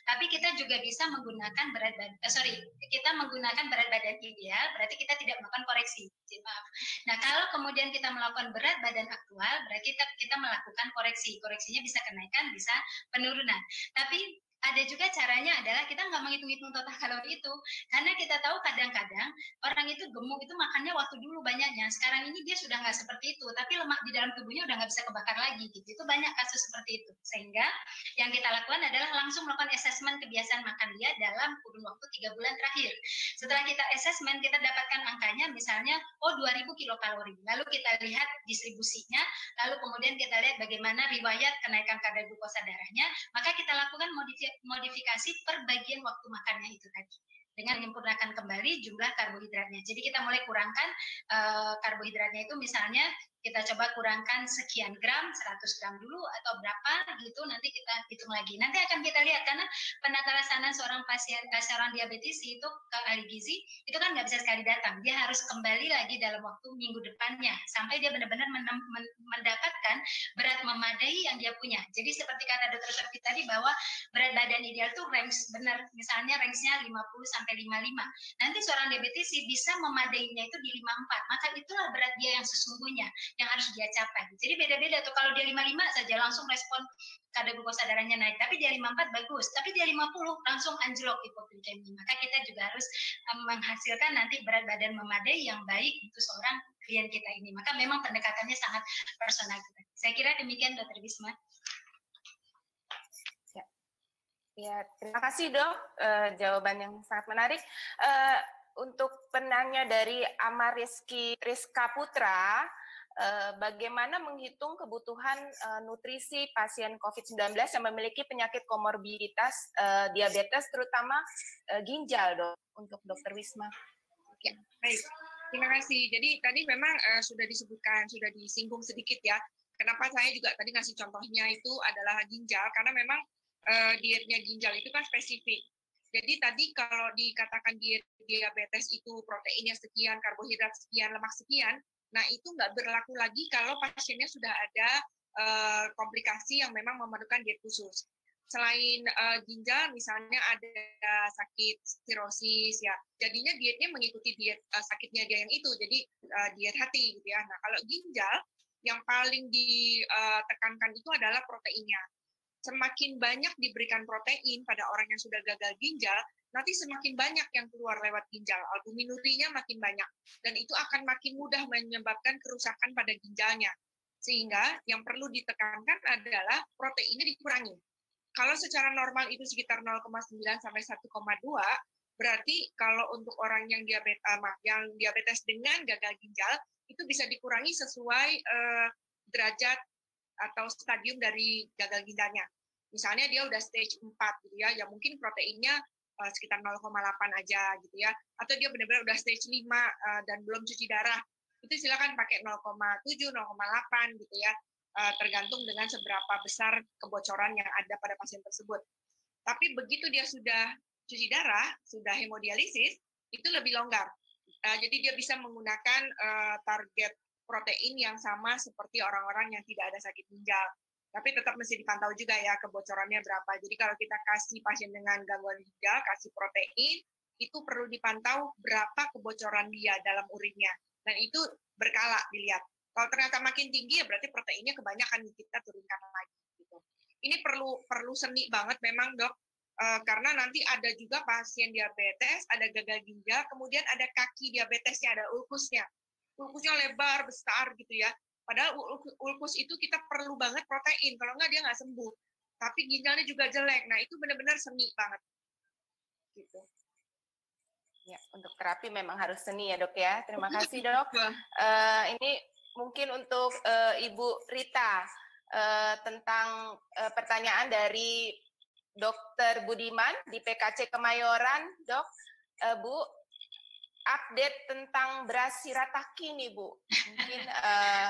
Tapi kita juga bisa menggunakan berat badan, eh, sorry, kita menggunakan berat badan ideal, berarti kita tidak melakukan koreksi. Maaf Nah, kalau kemudian kita melakukan berat badan aktual, berarti kita, kita melakukan koreksi. Koreksinya bisa kenaikan, bisa penurunan. Tapi ada juga caranya adalah kita nggak menghitung-hitung total kalori itu. Karena kita tahu kadang-kadang orang itu gemuk itu makannya waktu dulu banyaknya. Sekarang ini dia sudah nggak seperti itu. Tapi lemak di dalam tubuhnya udah nggak bisa kebakar lagi gitu. Itu banyak kasus seperti itu. Sehingga yang kita lakukan adalah langsung melakukan asesmen kebiasaan makan dia dalam kurun waktu tiga bulan terakhir. Setelah kita asesmen kita dapatkan angkanya misalnya oh 2000 kilokalori. Lalu kita lihat distribusinya lalu kemudian kita lihat bagaimana riwayat kenaikan kadar glukosa darahnya maka kita lakukan modifikasi modifikasi per bagian waktu makannya itu tadi dengan menyempurnakan kembali jumlah karbohidratnya. Jadi kita mulai kurangkan uh, karbohidratnya itu misalnya kita coba kurangkan sekian gram, 100 gram dulu atau berapa gitu nanti kita hitung lagi. Nanti akan kita lihat karena penata laksana seorang pasien eh, seorang diabetes itu ke ahli gizi itu kan nggak bisa sekali datang. Dia harus kembali lagi dalam waktu minggu depannya sampai dia benar-benar mendapatkan berat memadai yang dia punya. Jadi seperti kata dokter Serti tadi bahwa berat badan ideal itu range benar misalnya range-nya 50 sampai 55. Nanti seorang diabetes bisa memadainya itu di 54. Maka itulah berat dia yang sesungguhnya yang harus dia capai. Jadi beda-beda tuh kalau dia 55 saja langsung respon kadar glukosa darahnya naik, tapi dia 54 bagus, tapi dia 50 langsung anjlok hipoglikemi. Maka kita juga harus menghasilkan nanti berat badan memadai yang baik untuk seorang klien kita ini. Maka memang pendekatannya sangat personal. Saya kira demikian Dokter Bisma. Ya, ya terima kasih dok, uh, jawaban yang sangat menarik. Uh, untuk penanya dari Amariski Rizka Putra, bagaimana menghitung kebutuhan uh, nutrisi pasien COVID-19 yang memiliki penyakit komorbiditas uh, diabetes, terutama ginjal, dok, untuk dokter Wisma. Ya, baik. Terima kasih. Jadi tadi memang sudah disebutkan, sudah disinggung sedikit ya. Kenapa saya juga tadi ngasih contohnya itu adalah ginjal, karena memang dietnya ginjal itu kan spesifik. Jadi tadi kalau dikatakan diet diabetes itu proteinnya sekian, karbohidrat sekian, lemak sekian, Nah, itu nggak berlaku lagi kalau pasiennya sudah ada uh, komplikasi yang memang memerlukan diet khusus. Selain uh, ginjal, misalnya ada sakit sirosis, ya, jadinya dietnya mengikuti diet uh, sakitnya dia yang itu, jadi uh, diet hati, gitu ya. Nah, kalau ginjal, yang paling ditekankan itu adalah proteinnya. Semakin banyak diberikan protein pada orang yang sudah gagal ginjal, nanti semakin banyak yang keluar lewat ginjal. Albuminurinya makin banyak. Dan itu akan makin mudah menyebabkan kerusakan pada ginjalnya. Sehingga yang perlu ditekankan adalah proteinnya dikurangi. Kalau secara normal itu sekitar 0,9 sampai 1,2, berarti kalau untuk orang yang diabetes, uh, yang diabetes dengan gagal ginjal, itu bisa dikurangi sesuai uh, derajat atau stadium dari gagal ginjalnya. Misalnya dia udah stage 4 gitu ya, ya mungkin proteinnya uh, sekitar 0,8 aja gitu ya atau dia benar-benar udah stage 5 uh, eh, dan belum cuci darah itu silakan pakai 0,7 0,8 gitu ya uh, tergantung dengan seberapa besar kebocoran yang ada pada pasien tersebut Tapi begitu dia sudah cuci darah, sudah hemodialisis, itu lebih longgar. Uh, jadi dia bisa menggunakan uh, target protein yang sama seperti orang-orang yang tidak ada sakit ginjal. Tapi tetap mesti dipantau juga ya kebocorannya berapa. Jadi kalau kita kasih pasien dengan gangguan ginjal, kasih protein, itu perlu dipantau berapa kebocoran dia dalam urinnya. Dan itu berkala dilihat. Kalau ternyata makin tinggi ya berarti proteinnya kebanyakan kita turunkan lagi. Gitu. Ini perlu perlu seni banget memang dok, e, karena nanti ada juga pasien diabetes, ada gagal ginjal, kemudian ada kaki diabetesnya, ada ulkusnya. Ulkusnya lebar, besar gitu ya. Padahal ulkus itu kita perlu banget protein, kalau nggak dia nggak sembuh. Tapi ginjalnya juga jelek. Nah itu benar-benar seni banget. Gitu. Ya, untuk terapi memang harus seni ya dok ya. Terima kasih dok. Uh, ini mungkin untuk uh, Ibu Rita uh, tentang uh, pertanyaan dari Dokter Budiman di PKC Kemayoran, dok. Uh, Bu, update tentang beras sirataki nih Bu. Mungkin uh,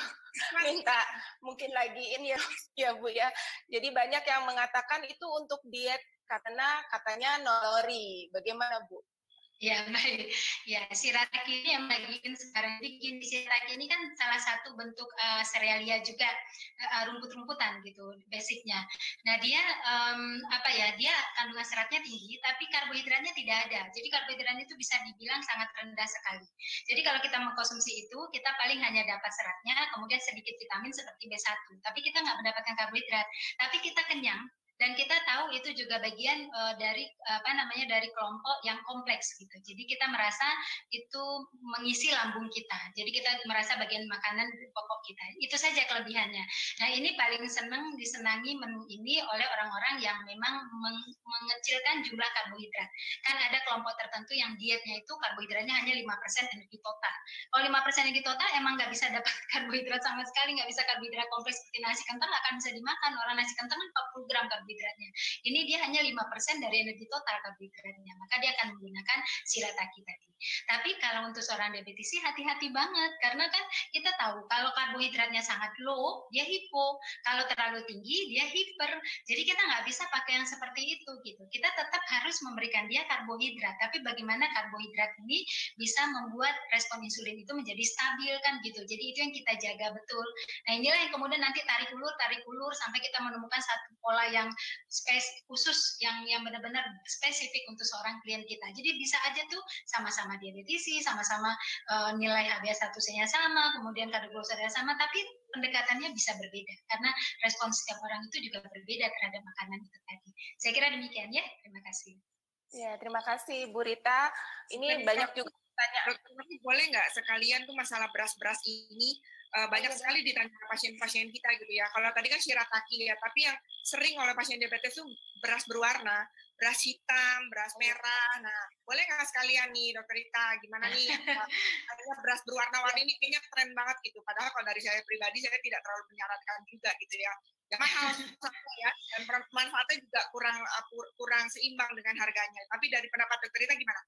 minta mungkin lagi ini ya, ya Bu ya. Jadi banyak yang mengatakan itu untuk diet karena katanya nori. Bagaimana Bu? Ya baik, ya sirataki ini yang bagiin sekarang bikin sirataki ini kan salah satu bentuk uh, serealia juga uh, rumput-rumputan gitu basicnya. Nah dia um, apa ya dia kandungan seratnya tinggi tapi karbohidratnya tidak ada. Jadi karbohidratnya itu bisa dibilang sangat rendah sekali. Jadi kalau kita mengkonsumsi itu kita paling hanya dapat seratnya, kemudian sedikit vitamin seperti B1. Tapi kita nggak mendapatkan karbohidrat. Tapi kita kenyang dan kita tahu itu juga bagian uh, dari apa namanya dari kelompok yang kompleks gitu. Jadi kita merasa itu mengisi lambung kita. Jadi kita merasa bagian makanan pokok kita. Itu saja kelebihannya. Nah, ini paling senang disenangi menu ini oleh orang-orang yang memang meng mengecilkan jumlah karbohidrat. Kan ada kelompok tertentu yang dietnya itu karbohidratnya hanya 5% energi total. Kalau 5% energi total emang nggak bisa dapat karbohidrat sama sekali, nggak bisa karbohidrat kompleks seperti nasi kentang nggak akan bisa dimakan. Orang nasi kentang kan 40 gram karbohidrat karbohidratnya. Ini dia hanya 5% dari energi total karbohidratnya, maka dia akan menggunakan sirataki tadi. Tapi kalau untuk seorang diabetes hati-hati banget karena kan kita tahu kalau karbohidratnya sangat low dia hipo, kalau terlalu tinggi dia hiper. Jadi kita nggak bisa pakai yang seperti itu gitu. Kita tetap harus memberikan dia karbohidrat, tapi bagaimana karbohidrat ini bisa membuat respon insulin itu menjadi stabil kan gitu. Jadi itu yang kita jaga betul. Nah inilah yang kemudian nanti tarik ulur, tarik ulur sampai kita menemukan satu pola yang spesifik khusus yang yang benar-benar spesifik untuk seorang klien kita. Jadi bisa aja tuh sama-sama diabetisi, sama-sama uh, nilai HbA1c-nya sama, kemudian kadar gula sama, tapi pendekatannya bisa berbeda karena respons setiap orang itu juga berbeda terhadap makanan itu tadi. Saya kira demikian ya. Terima kasih. Ya, terima kasih Bu Rita. Ini banyak juga tanya. Boleh nggak sekalian tuh masalah beras-beras ini uh, banyak sekali ditanya pasien-pasien kita gitu ya. Kalau tadi kan shirataki ya, tapi yang sering oleh pasien diabetes itu beras berwarna, beras hitam, beras oh, merah. Nah, boleh nggak sekalian nih, dokter Rita, gimana nih? Ada beras berwarna-warni ini kayaknya keren banget gitu. Padahal kalau dari saya pribadi saya tidak terlalu menyarankan juga gitu ya. Ya mahal ya, dan manfaatnya juga kurang kurang seimbang dengan harganya. Tapi dari pendapat dokter Rita gimana?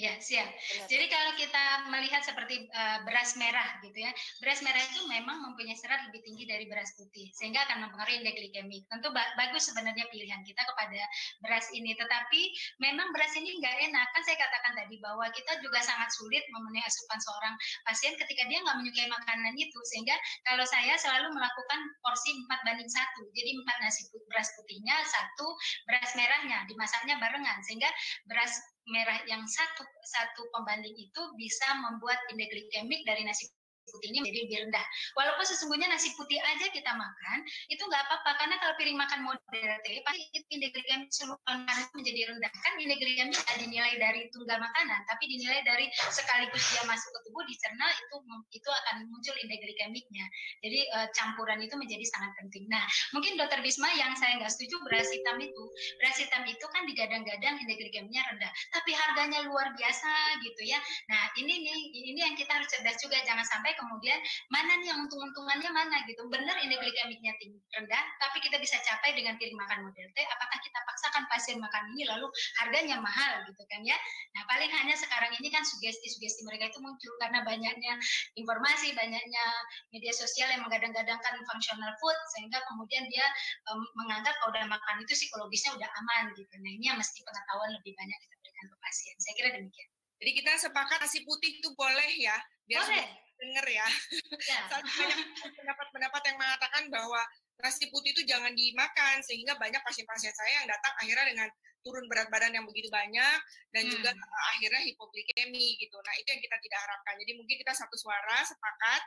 Ya, siap. Jadi kalau kita melihat seperti uh, beras merah gitu ya, beras merah itu memang mempunyai serat lebih tinggi dari beras putih, sehingga akan mempengaruhi indeks glikemik. Tentu ba bagus sebenarnya pilihan kita kepada beras ini, tetapi memang beras ini nggak enak. Kan saya katakan tadi bahwa kita juga sangat sulit memenuhi asupan seorang pasien ketika dia nggak menyukai makanan itu, sehingga kalau saya selalu melakukan porsi 4 banding satu, jadi empat nasi putih, beras putihnya, satu beras merahnya, dimasaknya barengan, sehingga beras merah yang satu satu pembanding itu bisa membuat indeks glikemik dari nasi putih ini menjadi lebih rendah. Walaupun sesungguhnya nasi putih aja kita makan, itu nggak apa-apa karena kalau piring makan modern pasti glikemik seluruh makanan menjadi rendah. Kan glikemik tidak dinilai dari tunggal makanan, tapi dinilai dari sekaligus dia masuk ke tubuh dicerna itu itu akan muncul indeks glikemiknya. Jadi uh, campuran itu menjadi sangat penting. Nah, mungkin Dokter Bisma yang saya nggak setuju beras hitam itu, beras hitam itu kan digadang-gadang indeks glikemiknya rendah, tapi harganya luar biasa gitu ya. Nah, ini nih ini yang kita harus cerdas juga jangan sampai kemudian mana nih yang untung-untungannya mana gitu. Benar ini glikemiknya tinggi rendah, tapi kita bisa capai dengan piring makan model T. Apakah kita paksakan pasien makan ini lalu harganya mahal gitu kan ya? Nah paling hanya sekarang ini kan sugesti-sugesti mereka itu muncul karena banyaknya informasi, banyaknya media sosial yang menggadang-gadangkan functional food sehingga kemudian dia um, menganggap kalau udah makan itu psikologisnya udah aman gitu. Nah ini yang mesti pengetahuan lebih banyak kita berikan ke pasien. Saya kira demikian. Jadi kita sepakat nasi putih itu boleh ya, biar boleh. Denger ya. ya. banyak pendapat-pendapat yang mengatakan bahwa nasi putih itu jangan dimakan sehingga banyak pasien-pasien saya yang datang akhirnya dengan turun berat badan yang begitu banyak dan hmm. juga akhirnya hipoglikemi gitu. Nah itu yang kita tidak harapkan. Jadi mungkin kita satu suara sepakat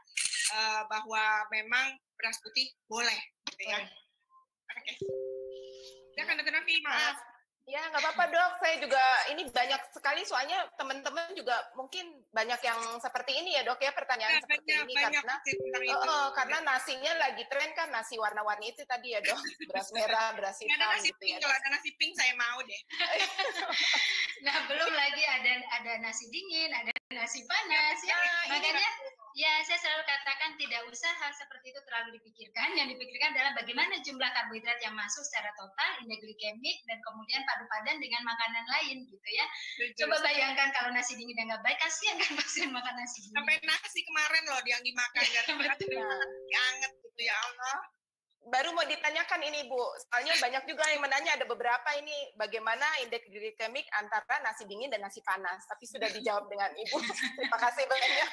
uh, bahwa memang beras putih boleh, gitu ya. Oke. Okay. Ya kan dokter Nafi, maaf. Ya, nggak apa-apa dok. Saya juga ini banyak sekali soalnya teman-teman juga mungkin banyak yang seperti ini ya dok ya pertanyaan ya, seperti banyak, ini banyak karena oh, oh, karena nasinya lagi tren kan nasi warna-warni itu tadi ya dok beras merah, beras hitam ada nasi gitu pink, ya. Kalau ada nasi pink saya mau deh. nah belum lagi ada ada nasi dingin, ada nasi panas ya. ya. Makanya Ya, saya selalu katakan tidak usah hal seperti itu terlalu dipikirkan. Yang dipikirkan adalah bagaimana jumlah karbohidrat yang masuk secara total, indeks glikemik, dan kemudian padu padan dengan makanan lain gitu ya. Betul. Coba bayangkan kalau nasi dingin yang nggak baik, kasihan kan pasien makan nasi dingin. Sampai nasi kemarin loh yang dimakan, ya, betul. anget gitu ya Allah baru mau ditanyakan ini Bu, soalnya banyak juga yang menanya ada beberapa ini bagaimana indeks glikemik antara nasi dingin dan nasi panas, tapi sudah dijawab dengan Ibu. Terima kasih banyak.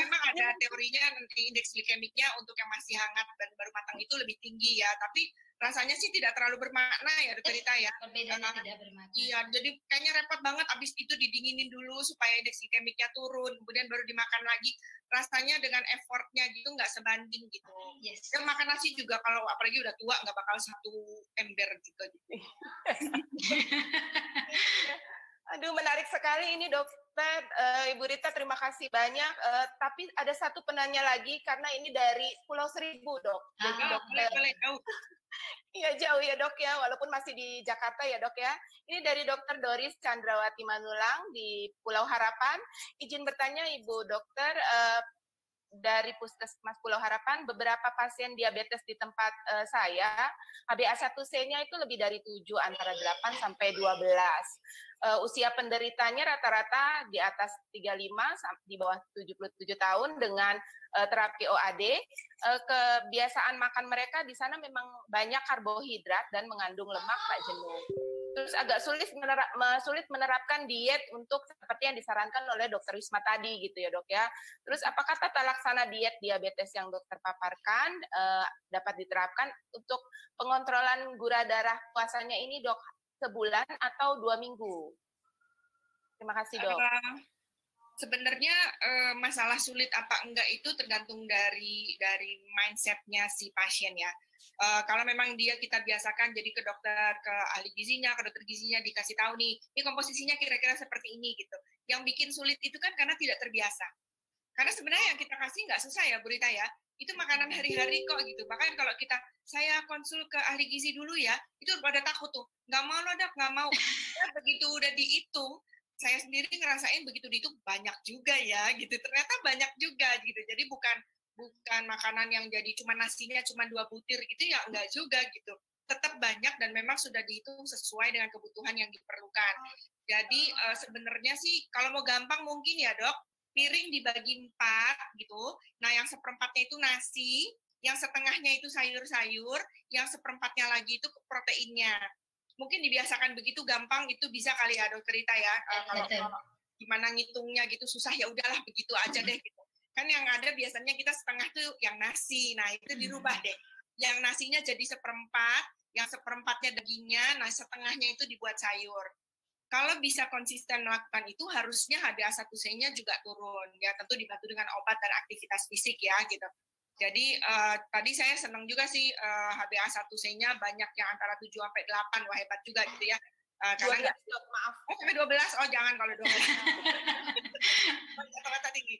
Memang ada teorinya nanti indeks glikemiknya untuk yang masih hangat dan baru matang itu lebih tinggi ya, tapi rasanya sih tidak terlalu bermakna ya dokter Rita ya. Perbedaannya uh, tidak bermakna. Iya, jadi kayaknya repot banget abis itu didinginin dulu supaya indeks glikemiknya turun, kemudian baru dimakan lagi. Rasanya dengan effortnya gitu nggak sebanding gitu. Yes. Yang makan nasi juga kalau apalagi udah tua nggak bakal satu ember juga gitu. Aduh menarik sekali ini dokter uh, Ibu Rita terima kasih banyak. Uh, tapi ada satu penanya lagi karena ini dari Pulau Seribu dok. Jadi ah, dokter. Boleh, boleh, Iya jauh ya dok ya, walaupun masih di Jakarta ya dok ya. Ini dari dokter Doris Chandrawati Manulang di Pulau Harapan. Izin bertanya Ibu dokter, uh, dari Puskesmas Pulau Harapan, beberapa pasien diabetes di tempat uh, saya, HbA1c-nya itu lebih dari 7, antara 8 sampai 12. Uh, eh, usia penderitanya rata-rata di atas 35 di bawah 77 tahun dengan uh, terapi OAD. Uh, kebiasaan makan mereka di sana memang banyak karbohidrat dan mengandung lemak tak jenuh terus agak sulit menerap, sulit menerapkan diet untuk seperti yang disarankan oleh dokter Wisma tadi gitu ya dok ya. Terus apakah tata laksana diet diabetes yang dokter paparkan uh, dapat diterapkan untuk pengontrolan gula darah puasanya ini dok sebulan atau dua minggu? Terima kasih dok. Uh, sebenarnya uh, masalah sulit apa enggak itu tergantung dari dari mindsetnya si pasien ya. Uh, kalau memang dia kita biasakan jadi ke dokter ke ahli gizinya ke dokter gizinya dikasih tahu nih ini komposisinya kira-kira seperti ini gitu. Yang bikin sulit itu kan karena tidak terbiasa. Karena sebenarnya yang kita kasih nggak susah ya Burita ya. Itu makanan hari-hari kok gitu. Bahkan kalau kita saya konsul ke ahli gizi dulu ya itu pada takut tuh. Nggak mau loh dok nggak mau. Ya, begitu udah dihitung saya sendiri ngerasain begitu dihitung banyak juga ya gitu ternyata banyak juga gitu jadi bukan bukan makanan yang jadi cuma nasinya cuma dua butir gitu ya enggak juga gitu tetap banyak dan memang sudah dihitung sesuai dengan kebutuhan yang diperlukan. Jadi uh, sebenarnya sih kalau mau gampang mungkin ya dok, piring dibagi empat gitu. Nah yang seperempatnya itu nasi, yang setengahnya itu sayur-sayur, yang seperempatnya lagi itu proteinnya. Mungkin dibiasakan begitu gampang itu bisa kali ya dokter Rita ya. Uh, kalau, kalau gimana ngitungnya gitu susah ya udahlah begitu aja deh gitu. Kan yang ada biasanya kita setengah tuh yang nasi nah itu dirubah deh. Yang nasinya jadi seperempat yang seperempatnya dagingnya nah setengahnya itu dibuat sayur. Kalau bisa konsisten melakukan itu harusnya HbA1c-nya juga turun. Ya tentu dibantu dengan obat dan aktivitas fisik ya gitu jadi uh, tadi saya senang juga sih uh, HbA1c-nya banyak yang antara 7 sampai 8 wah hebat juga gitu ya Uh, karena 12, maaf. Oh, sampai 12. Oh, jangan kalau 12. Rata-rata tinggi.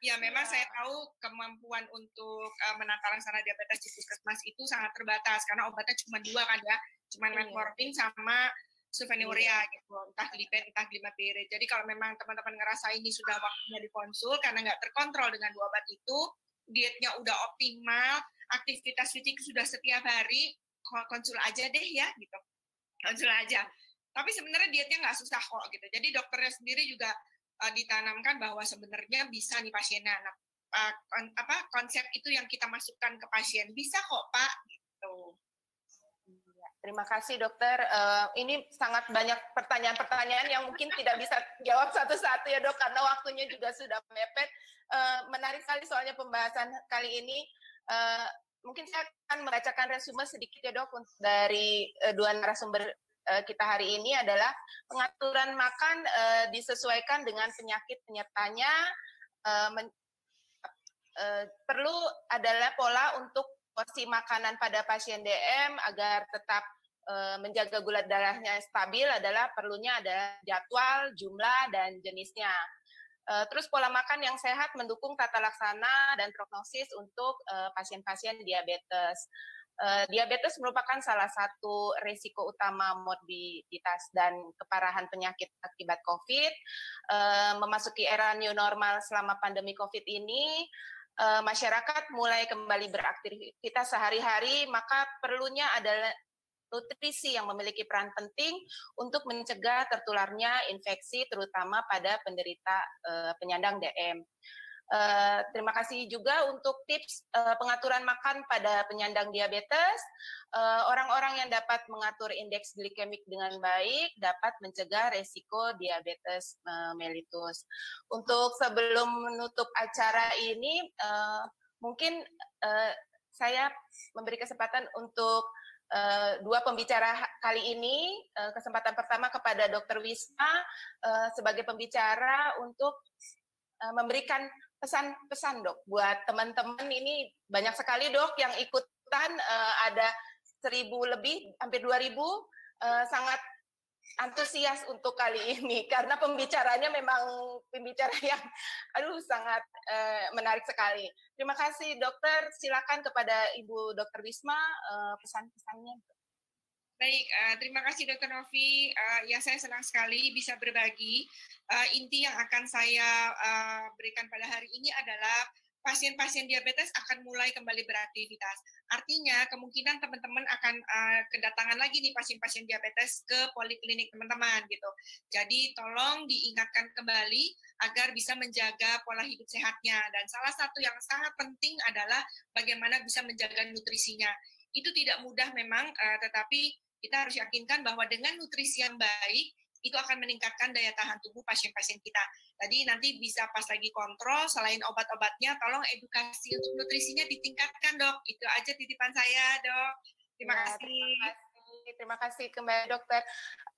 Ya, memang ya. saya tahu kemampuan untuk uh, menata laksana diabetes di puskesmas itu sangat terbatas karena obatnya cuma dua kan ya, cuma iya. metformin sama sulfonylurea gitu, entah glipen, entah glimatiride. Jadi kalau memang teman-teman ngerasa ini sudah waktunya dikonsul karena nggak terkontrol dengan dua obat itu, dietnya udah optimal, aktivitas fisik sudah setiap hari, konsul aja deh ya gitu, konsul aja. Tapi sebenarnya dietnya nggak susah kok gitu. Jadi dokternya sendiri juga uh, ditanamkan bahwa sebenarnya bisa nih pasiennya. Nah, uh, apa konsep itu yang kita masukkan ke pasien bisa kok pak. Terima kasih dokter. Uh, ini sangat banyak pertanyaan-pertanyaan yang mungkin tidak bisa jawab satu-satu ya dok, karena waktunya juga sudah mepet. Uh, menarik sekali soalnya pembahasan kali ini. Uh, mungkin saya akan membacakan resume sedikit ya dok dari uh, dua narasumber kita hari ini adalah pengaturan makan uh, disesuaikan dengan penyakit penyertanya. Uh, men, uh, perlu adalah pola untuk porsi makanan pada pasien DM agar tetap uh, menjaga gula darahnya stabil adalah perlunya ada jadwal, jumlah, dan jenisnya. Uh, terus pola makan yang sehat mendukung tata laksana dan prognosis untuk pasien-pasien uh, diabetes. Diabetes merupakan salah satu risiko utama morbiditas dan keparahan penyakit akibat COVID. Memasuki era new normal selama pandemi COVID ini, uh, masyarakat mulai kembali beraktivitas sehari-hari, maka perlunya adalah nutrisi yang memiliki peran penting untuk mencegah tertularnya infeksi terutama pada penderita uh, penyandang DM. Uh, terima kasih juga untuk tips uh, pengaturan makan pada penyandang diabetes. Orang-orang uh, yang dapat mengatur indeks glikemik dengan baik dapat mencegah resiko diabetes uh, mellitus. Untuk sebelum menutup acara ini, uh, mungkin uh, saya memberi kesempatan untuk uh, dua pembicara kali ini. Uh, kesempatan pertama kepada Dr. Wisma uh, sebagai pembicara untuk uh, memberikan pesan-pesan dok buat teman-teman ini banyak sekali dok yang ikutan uh, ada seribu lebih hampir dua ribu uh, sangat antusias untuk kali ini karena pembicaranya memang pembicara yang aduh sangat uh, menarik sekali. Terima kasih dokter. Silakan kepada Ibu Dokter Wisma uh, pesan-pesannya. Baik, uh, terima kasih Dokter Novi. Uh, ya saya senang sekali bisa berbagi uh, inti yang akan saya uh, berikan pada hari ini adalah pasien-pasien diabetes akan mulai kembali beraktivitas. Artinya kemungkinan teman-teman akan uh, kedatangan lagi nih pasien-pasien diabetes ke poliklinik teman-teman gitu. Jadi tolong diingatkan kembali agar bisa menjaga pola hidup sehatnya. Dan salah satu yang sangat penting adalah bagaimana bisa menjaga nutrisinya. Itu tidak mudah memang, uh, tetapi kita harus yakinkan bahwa dengan nutrisi yang baik, itu akan meningkatkan daya tahan tubuh pasien-pasien kita. Tadi nanti bisa pas lagi kontrol, selain obat-obatnya, tolong edukasi untuk nutrisinya ditingkatkan dok. Itu aja titipan saya dok. Terima ya, kasih. Terima kasih, terima kasih kembali dokter.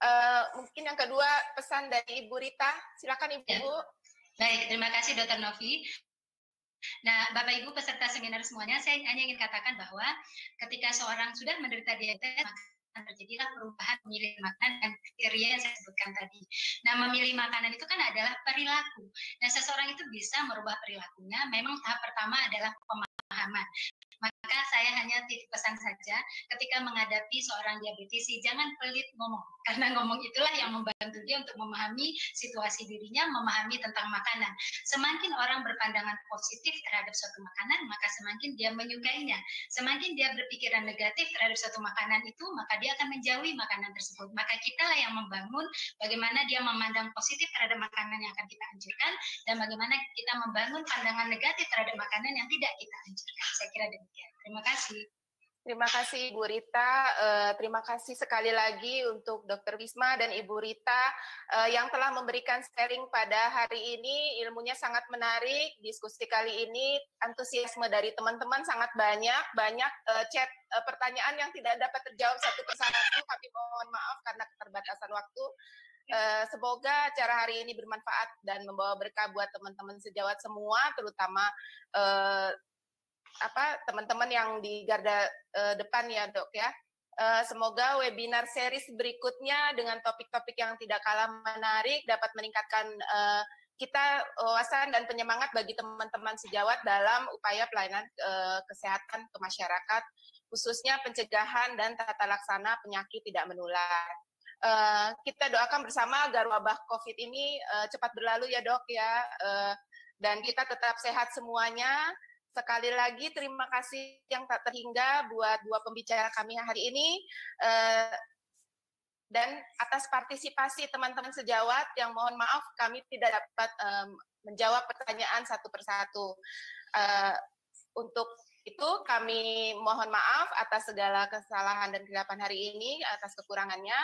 Uh, mungkin yang kedua pesan dari Ibu Rita, silakan Ibu. Ya. Baik, terima kasih Dokter Novi. Nah, Bapak Ibu peserta seminar semuanya, saya hanya ingin katakan bahwa ketika seorang sudah menderita diabetes, terjadilah perubahan memilih makanan dan kriteria yang saya sebutkan tadi. Nah, memilih makanan itu kan adalah perilaku. Nah, seseorang itu bisa merubah perilakunya. Memang tahap pertama adalah pemahaman. Saya hanya titip pesan saja ketika menghadapi seorang diabetesi, jangan pelit ngomong. Karena ngomong itulah yang membantu dia untuk memahami situasi dirinya, memahami tentang makanan. Semakin orang berpandangan positif terhadap suatu makanan, maka semakin dia menyukainya. Semakin dia berpikiran negatif terhadap suatu makanan itu, maka dia akan menjauhi makanan tersebut. Maka kita lah yang membangun bagaimana dia memandang positif terhadap makanan yang akan kita anjurkan, dan bagaimana kita membangun pandangan negatif terhadap makanan yang tidak kita anjurkan. Saya kira demikian. Terima kasih. Terima kasih Ibu Rita. Uh, terima kasih sekali lagi untuk Dr. Wisma dan Ibu Rita uh, yang telah memberikan sharing pada hari ini. Ilmunya sangat menarik. Diskusi kali ini antusiasme dari teman-teman sangat banyak. Banyak uh, chat pertanyaan yang tidak dapat terjawab satu persatu. Kami mohon maaf karena keterbatasan waktu. Semoga acara hari ini bermanfaat dan membawa berkah buat teman-teman sejawat semua, terutama apa teman-teman yang di garda uh, depan ya dok ya. Uh, semoga webinar series berikutnya dengan topik-topik yang tidak kalah menarik dapat meningkatkan uh, kita wawasan dan penyemangat bagi teman-teman sejawat dalam upaya pelayanan uh, kesehatan ke masyarakat, khususnya pencegahan dan tata laksana penyakit tidak menular. uh, kita doakan bersama agar wabah COVID ini uh, cepat berlalu ya dok ya, uh, dan kita tetap sehat semuanya. Sekali lagi terima kasih yang tak terhingga buat dua pembicara kami hari ini. Uh, dan atas partisipasi teman-teman sejawat yang mohon maaf kami tidak dapat menjawab pertanyaan satu persatu. Uh, untuk itu kami mohon maaf atas segala kesalahan dan kegagapan hari ini, atas kekurangannya.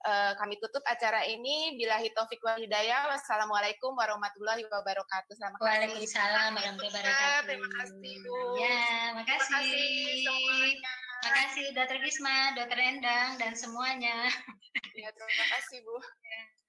Uh, kami tutup acara ini. Bila taufik wal hidayah. Wassalamualaikum warahmatullahi wabarakatuh. Kasih. Waalaikumsalam warahmatullahi wabarakatuh. Terima kasih, Bu. Ya, makasih. Terima kasih semuanya. Terima kasih Dr. Gisma, Dr. Endang, dan semuanya. Ya, terima kasih Bu. Ya.